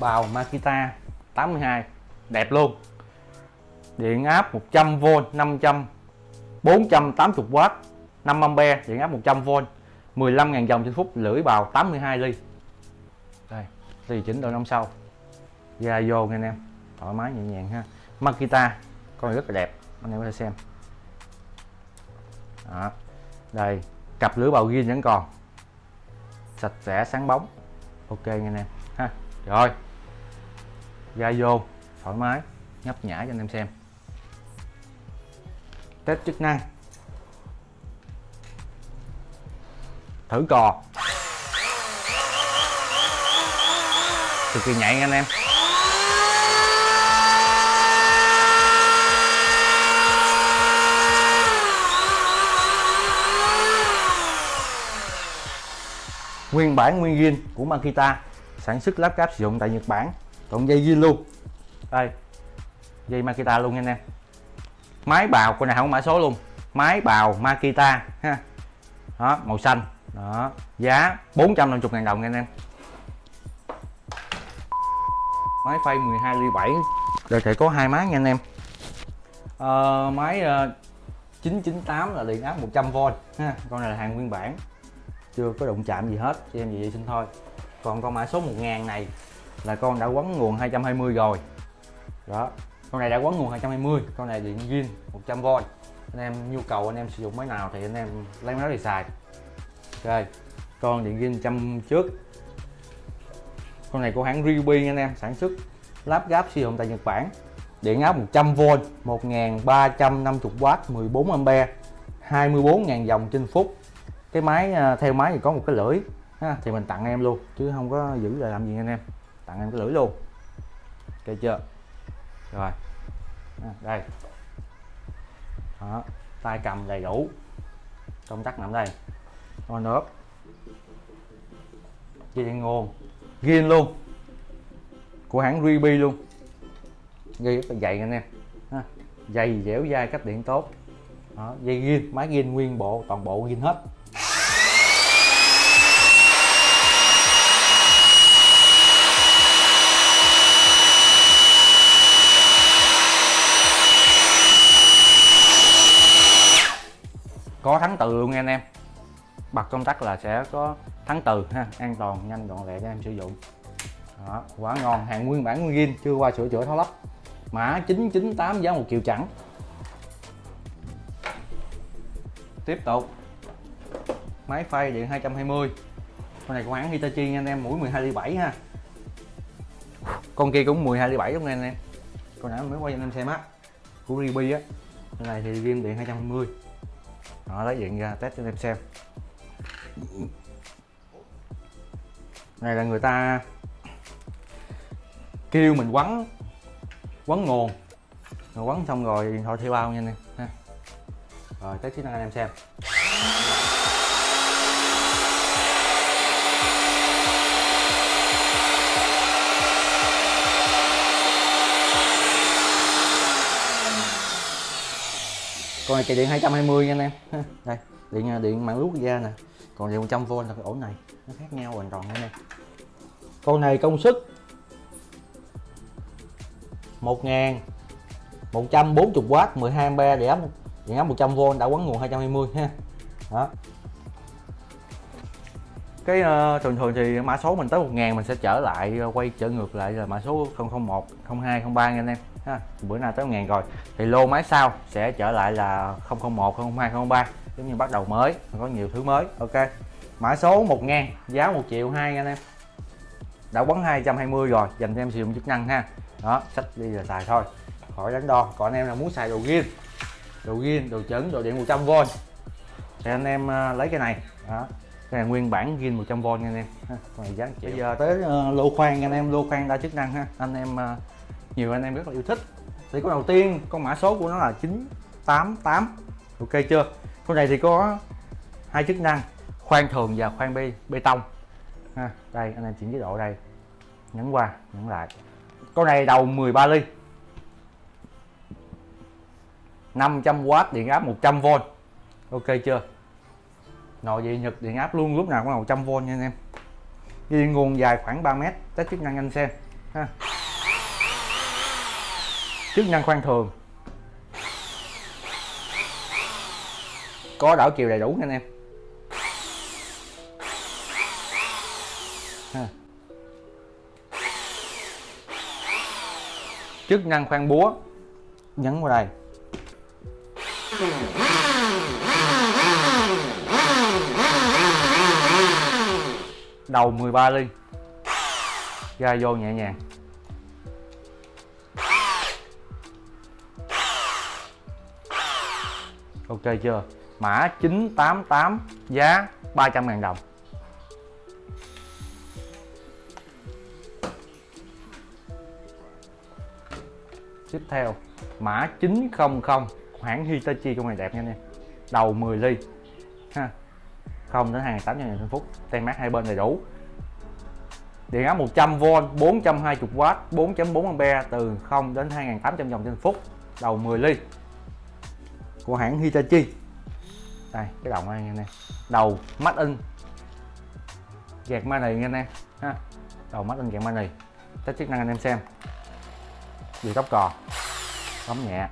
bào Makita 82 đẹp luôn. Điện áp 100V 500 480W 5A điện áp 100V 15.000 dòng trên phút, lưỡi bào 82 ly. Đây tùy chỉnh độ năm sau. Ra vô nha anh em, thoải mái nhẹ nhàng ha. Makita, con rất là đẹp, anh em có thể xem. Đó. đây, cặp lưỡi bào ghi vẫn còn. Sạch sẽ, sáng bóng. Ok nha anh em, ha. Rồi ra vô, thoải mái, nhấp nhả cho anh em xem. Test chức năng. Thử cò. Cực kỳ nhạy anh em. Nguyên bản nguyên zin của Makita sản xuất lắp ráp sử dụng tại Nhật Bản còn dây zin luôn. Đây. Dây Makita luôn nha anh em. Máy bào con này không có mã số luôn. Máy bào Makita ha. Đó màu xanh. Đó giá 450 ngàn đồng nha anh em. Máy phay 12 ly 7 rồi thể có hai máy nha anh em. À, máy ờ, uh, 998 là điện áp 100V ha. Con này là hàng nguyên bản. Chưa có động chạm gì hết cho em gì vệ sinh thôi. Còn con mã số 1000 này là con đã quấn nguồn 220 rồi. Đó con này đã quấn nguồn 220 con này điện zin 100V anh em nhu cầu anh em sử dụng máy nào thì anh em lấy máy đó để xài. Ok con điện zin trăm trước. Con này của hãng Ryobi anh em sản xuất lắp ráp sử dụng tại Nhật Bản. Điện áp 100V 1350W 14A 24.000 dòng trên phút. Cái máy à, theo máy thì có một cái lưỡi ha, thì mình tặng em luôn chứ không có giữ lại làm gì anh em tặng em cái lưỡi luôn. Ok chưa? Rồi. À, đây. Đó tay cầm đầy đủ. Công tắc nằm đây. On off dây nguồn ghiên luôn. Của hãng Ruby luôn. Dây rất là dày anh em. Ha. dày dẻo dai cách điện tốt. Đó, dây ghiên máy ghiên nguyên bộ toàn bộ ghiên hết. Có thắng từ luôn nha anh em. Bật công tắc là sẽ có thắng từ ha an toàn nhanh gọn lẹ cho em sử dụng. Đó, quá ngon. Hàng nguyên bản nguyên zin chưa qua sửa chữa tháo lắp. Mã 998 giá một triệu chẳng. Tiếp tục. Máy phay điện 220 con này của hãng Hitachi nha anh em mũi 12 ly 7 ha. Con kia cũng 12 ly 7 đúng không anh em. Con nãy mới quay cho anh em xem á. Của Ribi á. Cái này thì riêng điện 220 đó, lấy điện ra, test cho anh em xem. Này là người ta kêu mình quấn quấn nguồn. Rồi quấn xong rồi, điện thoại thuê bao nha nè rồi, test chức năng anh em xem. Con này chạy điện 220 nha anh em. Đây điện à, điện mạng lút ra nè. Còn điện 100V là cái ổ này nó khác nhau hoàn toàn anh em. Con này công suất 1000 140W 12A để áp điện áp 100V đã quấn nguồn 220 ha. Đó. Cái uh, thường thường thì mã số mình tới 1000 mình sẽ trở lại ờ, quay trở ngược lại là mã số 001 02 03 nha anh em ha bữa nào tới 1000 rồi. Thì lô máy sau sẽ trở lại là 001 02 03 giống như bắt đầu mới có nhiều thứ mới ok. Mã số 1000 giá 1 triệu 2 nha anh em. Đã quấn 220 rồi dành cho em sử dụng chức năng ha. Đó sách đi là xài thôi. Khỏi đánh đo còn anh em là muốn xài đồ ghiên đồ ghiên đồ chấn đồ điện 100V thì anh em uh, lấy cái này. Đó cái này nguyên bản ghiên 100V nha anh em. Ha. này giá bây giờ tới uh, lô khoan anh em lô khoan đa chức năng ha. Anh em uh, nhiều anh em rất là yêu thích. Thì con đầu tiên, con mã số của nó là 988 ok chưa? Con này thì có hai chức năng, khoan thường và khoan bê bê tông. Ha, đây, anh em chỉnh chế độ đây. Nhấn qua, nhấn lại. Con này đầu 13 ly. 500W điện áp 100V ok chưa? Nồi dị nhật điện áp luôn lúc nào cũng là 100V nha anh em. Đi nguồn dài khoảng 3 mét, test chức năng anh xem. Ha chức năng khoan thường. Có đảo chiều đầy đủ nha anh em. Ha. chức năng khoan búa, nhấn vào đây. Đầu 13 ly. Ra vô nhẹ nhàng. Ok chưa? Mã 988 giá 300.000 đồng. Tiếp theo, mã 900 hãng Hitachi con này đẹp nha anh em. Đầu 10 ly. Ha. Không đến 2800 trên phút, tem mát hai bên đầy đủ. Điện áp 100V 420W 4.4A từ 0 đến 2800 vòng trên phút. Đầu 10 ly của hãng Hitachi. Đây cái đồng này nha đầu mắt in. Gạt ma này anh em ha. Đầu mắt in gạt ma này, test chức năng anh em xem. Điều tóc cò. Bấm nhẹ.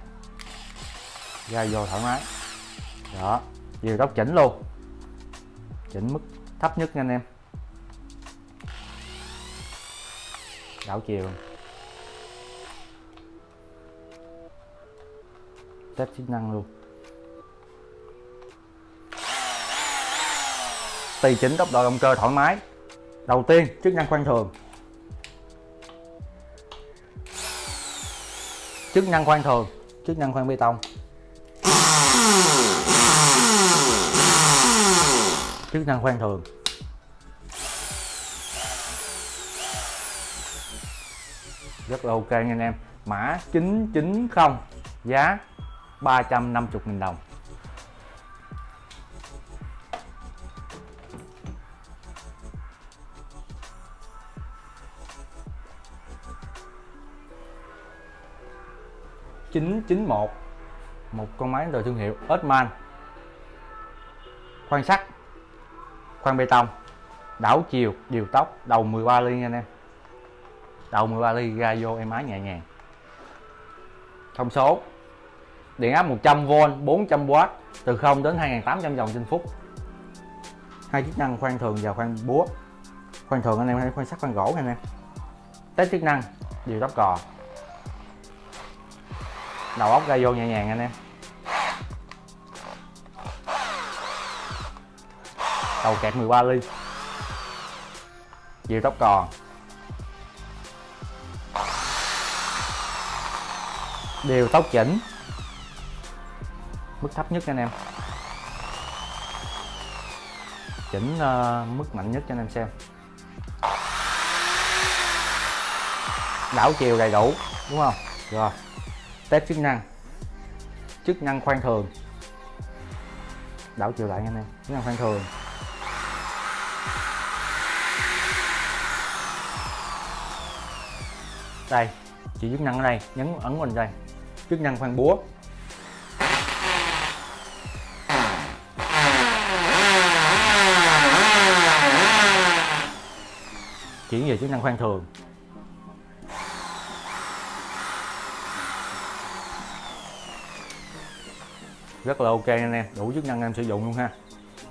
Ra vô thoải mái. Đó điều tóc chỉnh luôn. Chỉnh mức thấp nhất nha anh em. Đảo chiều. Test chức năng luôn. Tùy chỉnh tốc độ động cơ thoải mái. Đầu tiên, chức năng khoan thường. Chức năng khoan thường, chức năng khoan bê tông. Chức năng khoan thường. Rất là ok nha anh em. Mã 990 giá 350.000 đồng. Chín chín một con máy từ thương hiệu Osman khoan sắt khoan bê tông, đảo chiều, điều tốc, đầu 13 ly nha anh em. Đầu 13 ly, ra vô em máy nhẹ nhàng. Thông số, điện áp 100V 400W từ 0 đến 2800 vòng trên phút. Hai chức năng khoan thường và khoan búa. Khoan thường anh em hay khoan sắt khoan gỗ anh em. Test chức năng, điều tốc cò đầu ốc ra vô nhẹ nhàng anh em. Đầu kẹt 13 ly. Chiều tóc còn, đều tóc chỉnh. Mức thấp nhất anh em. Chỉnh uh, mức mạnh nhất cho anh em xem. Đảo chiều đầy đủ đúng không? Rồi test chức năng. Chức năng khoan thường. Đảo chiều lại nha anh em. Chức năng khoan thường. Đây, chỉ chức năng ở đây, nhấn ấn mình đây. Chức năng khoan búa. Chuyển về chức năng khoan thường. Rất là ok anh em, đủ chức năng em sử dụng luôn ha.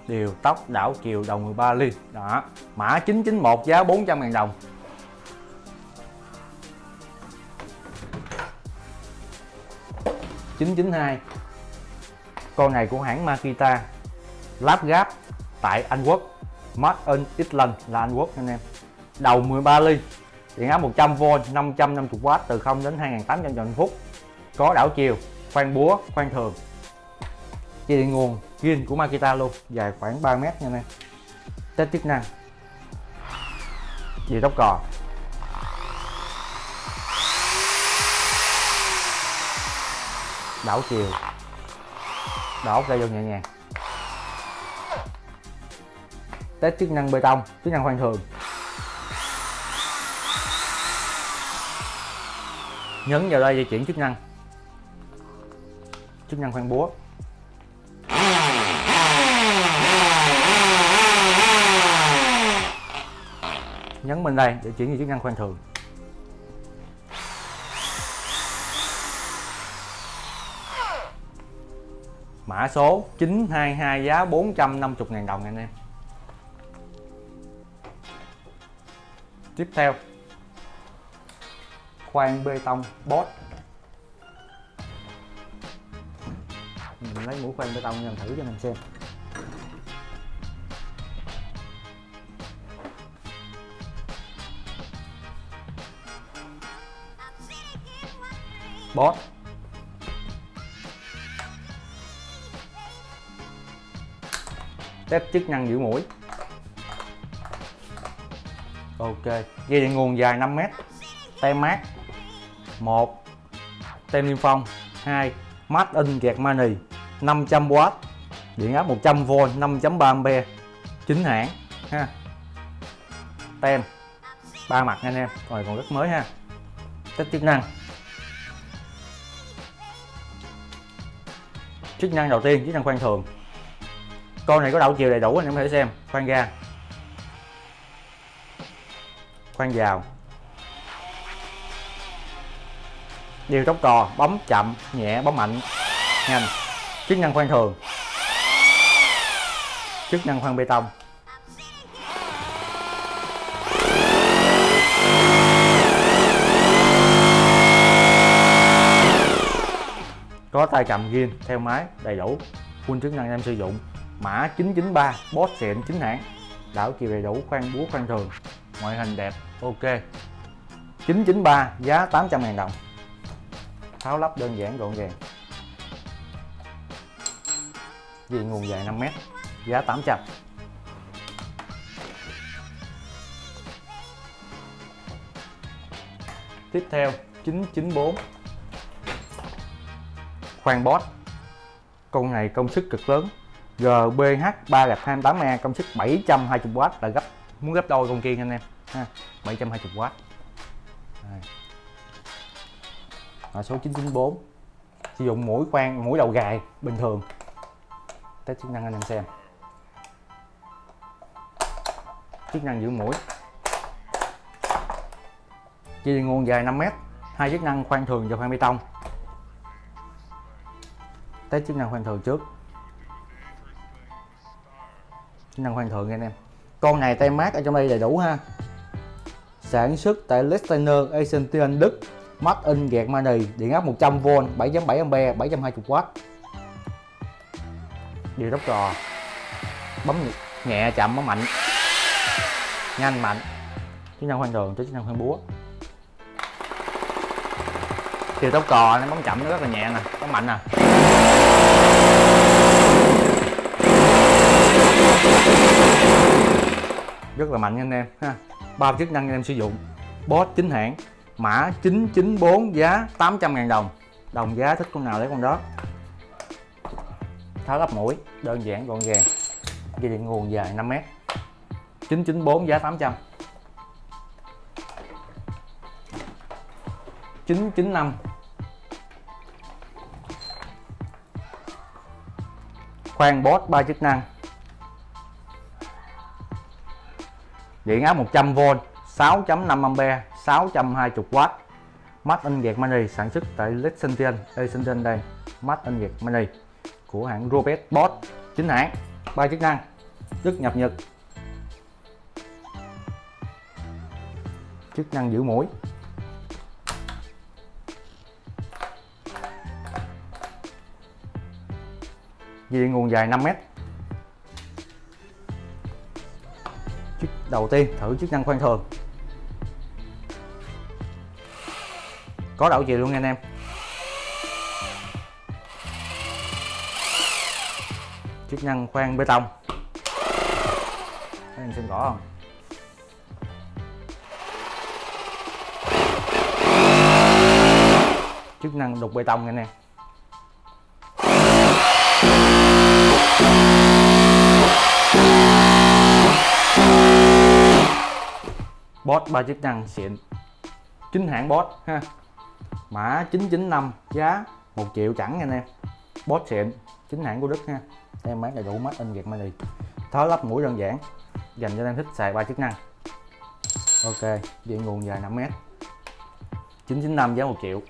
Điều tóc đảo chiều đồng 13 ly. Đó, mã 991 giá 400 000 đồng. chín chín hai, con này của hãng Makita, lắp ráp tại Anh Quốc. Made in Ireland là Anh Quốc anh em. Đầu 13 ly, điện áp 100V 550W từ 0 đến 2800 vòng phút. Có đảo chiều khoan búa khoan thường dây điện nguồn riêng của Makita luôn, dài khoảng 3 mét nha anh em. Test chức năng. Dây tóc cò. Đảo chiều. Đảo ra vô nhẹ nhàng. Test chức năng bê tông, chức năng khoan thường. Nhấn vào đây di chuyển chức năng. Chức năng khoan búa. Nhấn bên đây để chuyển về chức năng khoan thường. Mã số 922 giá 450 ngàn đồng anh em. Tiếp theo. Khoan bê tông bot mình lấy mũi khoan bê tông làm thử cho anh xem. Boss test chức năng giữ mũi. Ok. Dây điện nguồn dài 5m tem mát. Một. Tem niêm phong. Hai. Mát in gạt mani. 500W điện áp 100V 5.3A chính hãng. Ha. Tem. Ba mặt anh em. Rồi còn rất mới ha. Test chức năng. Chức năng đầu tiên, chức năng khoan thường. Con này có đảo chiều đầy đủ, anh em có thể xem. Khoan ra. Khoan vào. Điều tốc cò, bấm chậm, nhẹ, bấm mạnh. Nhanh. Chức năng khoan thường. Chức năng khoan bê tông. Có tay cầm ghiên theo máy, đầy đủ. Full chức năng em sử dụng, mã 993 boss xịn chính hãng. Đảo chiều đầy đủ, khoan búa khoan thường. Ngoại hình đẹp, ok. 993 giá 800.000 đồng. Tháo lắp đơn giản, gọn gàng. Vì nguồn dài 5m giá 800 tiếp theo 994 khoan boss. Con này công suất cực lớn. GBH 3 gạch 28A công suất 720W là gấp, muốn gấp đôi con kia anh em. Ha 720W Đây. mã số 994 sử dụng mũi khoan, mũi đầu gài, bình thường. Test chức năng anh em xem. Chức năng giữ mũi. Dây nguồn dài 5m hai chức năng khoan thường và khoan bê tông test chức năng khoan thường trước. Chức năng khoan thường nha anh em. Con này tem mát ở trong đây đầy đủ ha. Sản xuất tại Lesteiner Asian Đức, Made in gẹt Money điện áp 100V 7.7A 720W điều tốc cò bấm nhẹ chậm, bấm mạnh. Nhanh, mạnh. Chức năng khoan thường cho chức năng khoan búa. Điều tốc cò nó bấm chậm, nó rất là nhẹ nè, bấm mạnh nè. Rất là mạnh nha anh em, ha. Ba chức năng anh em sử dụng. Boss chính hãng, mã 994 giá 800.000 đồng. Đồng giá thích con nào lấy con đó. Tháo lắp mũi, đơn giản, gọn gàng. Dây điện nguồn dài 5m 994 giá 800 995 khoan boss 3 chức năng. Điện áp 100V 6.5A 620W Made in Money sản xuất tại Lexington Lexington đây Made in Money của hãng Robert Bosch, chính hãng. Ba chức năng. Rất nhập nhật. Chức năng giữ mũi. Dây nguồn dài 5m đầu tiên, thử chức năng khoan thường. Có đảo chiều luôn nha anh em. Chức năng khoan bê tông. Anh em xem rõ không? Chức năng đục bê tông nha anh em. Boss ba chức năng xịn. Chính hãng Boss ha. Mã 995 giá 1 triệu chẳng nha anh em. Boss xịn chính hãng của Đức ha. Em bán đầy đủ mắt in Việt Mani tháo lắp mũi đơn giản dành cho em thích xài ba chức năng. Ok điện nguồn dài 5m 995 giá 1 triệu.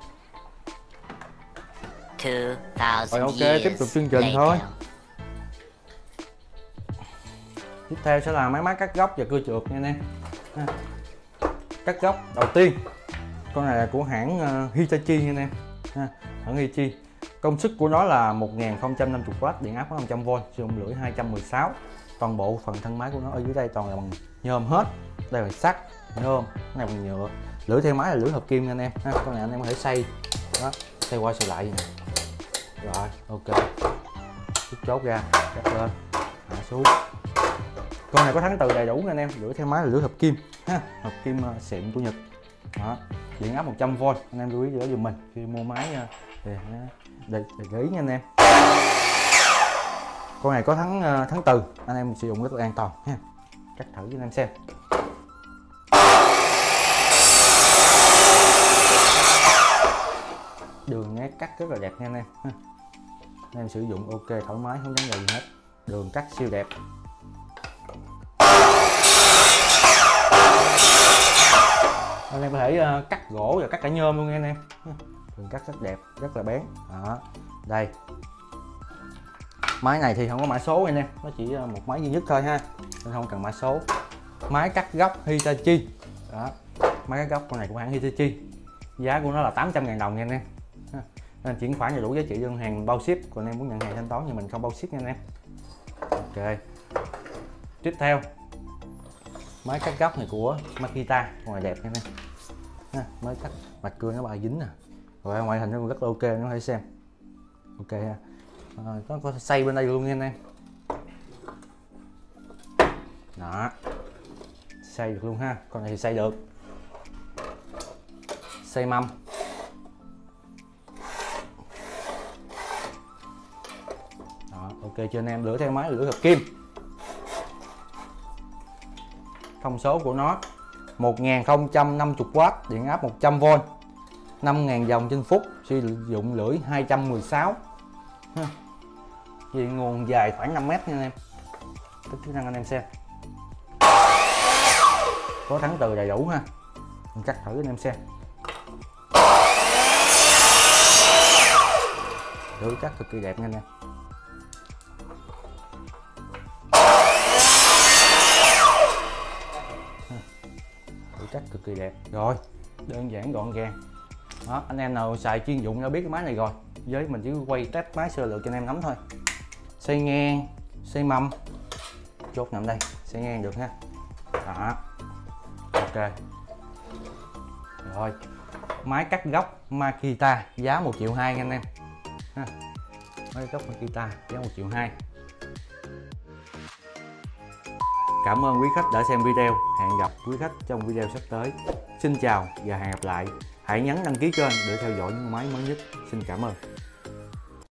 Rồi ok tiếp tục chương trình thôi. tiếp theo sẽ là máy mát cắt góc và cưa trượt nha anh em cắt góc đầu tiên. Con này là của hãng ờ, Hitachi nha anh em. Hãng Hitachi. Công suất của nó là 1050W điện áp có 500V sử dụng lưỡi 216 toàn bộ phần thân máy của nó ở dưới đây toàn là bằng nhôm hết. Đây là sắt, nhôm, cái này bằng nhựa. Lưỡi theo máy là lưỡi hợp kim nha anh em. Ha. con này anh em có thể xây đó xây qua xây lại rồi, ok. Rút chốt ra cắt lên. Hạ xuống con này có thắng từ đầy đủ nha anh em. Lưỡi theo máy là lưỡi hợp kim ha. Hợp kim ờ, xịn của nhật. Đó. Điện áp 100V anh em lưu ý để dùm mình. Khi mua máy để thì ờ, để, để gợi ý nha anh em. Con này có thắng thắng từ. Anh em sử dụng rất là an toàn ha. Cắt thử cho anh em xem. Đường nét cắt rất là đẹp nha anh em anh em sử dụng ok thoải mái không vấn đề gì hết. Đường cắt siêu đẹp. Anh em có thể uh, cắt gỗ và cắt cả nhôm luôn nha anh em. Đường cắt rất đẹp rất là bén. Đó. Đây. Máy này thì không có mã số anh em. Nó chỉ uh, một máy duy nhất thôi ha. Nên không cần mã số. Máy cắt góc Hitachi. Đó. Máy cắt góc con này của hãng Hitachi. Giá của nó là 800.000 đồng nha anh em. Nên chuyển khoản là đủ giá trị đơn hàng bao ship. Còn em muốn nhận hàng thanh toán thì mình không bao ship nha anh em. Ok. Tiếp theo máy cắt góc này của Makita ngoài đẹp nha anh em mới cắt mặt cưa nó bao dính nè rồi ngoại hình nó rất là ok nó hãy xem. Ok ha. À, có, có xây bên đây luôn nha anh em. Đó. Xây được luôn ha con này thì xây được. Xây mâm. Đó ok cho anh em? Lửa theo máy lửa hợp kim thông số của nó. 1050W điện áp 100V 5.000 dòng trên phút, sử dụng lưỡi 216 Vì nguồn dài khoảng 5m nha anh em. Tức chức năng anh em xem. Có thắng từ đầy đủ ha. Mình cắt thử anh em xem. Lưỡi cắt cực kỳ đẹp nha anh em. Cắt cực kỳ đẹp. Rồi, đơn giản gọn gàng. Đó, anh em nào xài chuyên dụng đã biết cái máy này rồi. Với mình chỉ quay test máy sơ lược cho anh em nắm thôi. Xây ngang xây mâm. Chốt nằm đây xây ngang được ha. Đó. Ok. Rồi, máy cắt góc Makita giá 1 triệu hai anh em. Ha. máy góc Makita giá 1 triệu hai. Cảm ơn quý khách đã xem video. Hẹn gặp quý khách trong video sắp tới. Xin chào và hẹn gặp lại. Hãy nhấn đăng ký kênh để theo dõi những máy mới nhất. Xin cảm ơn.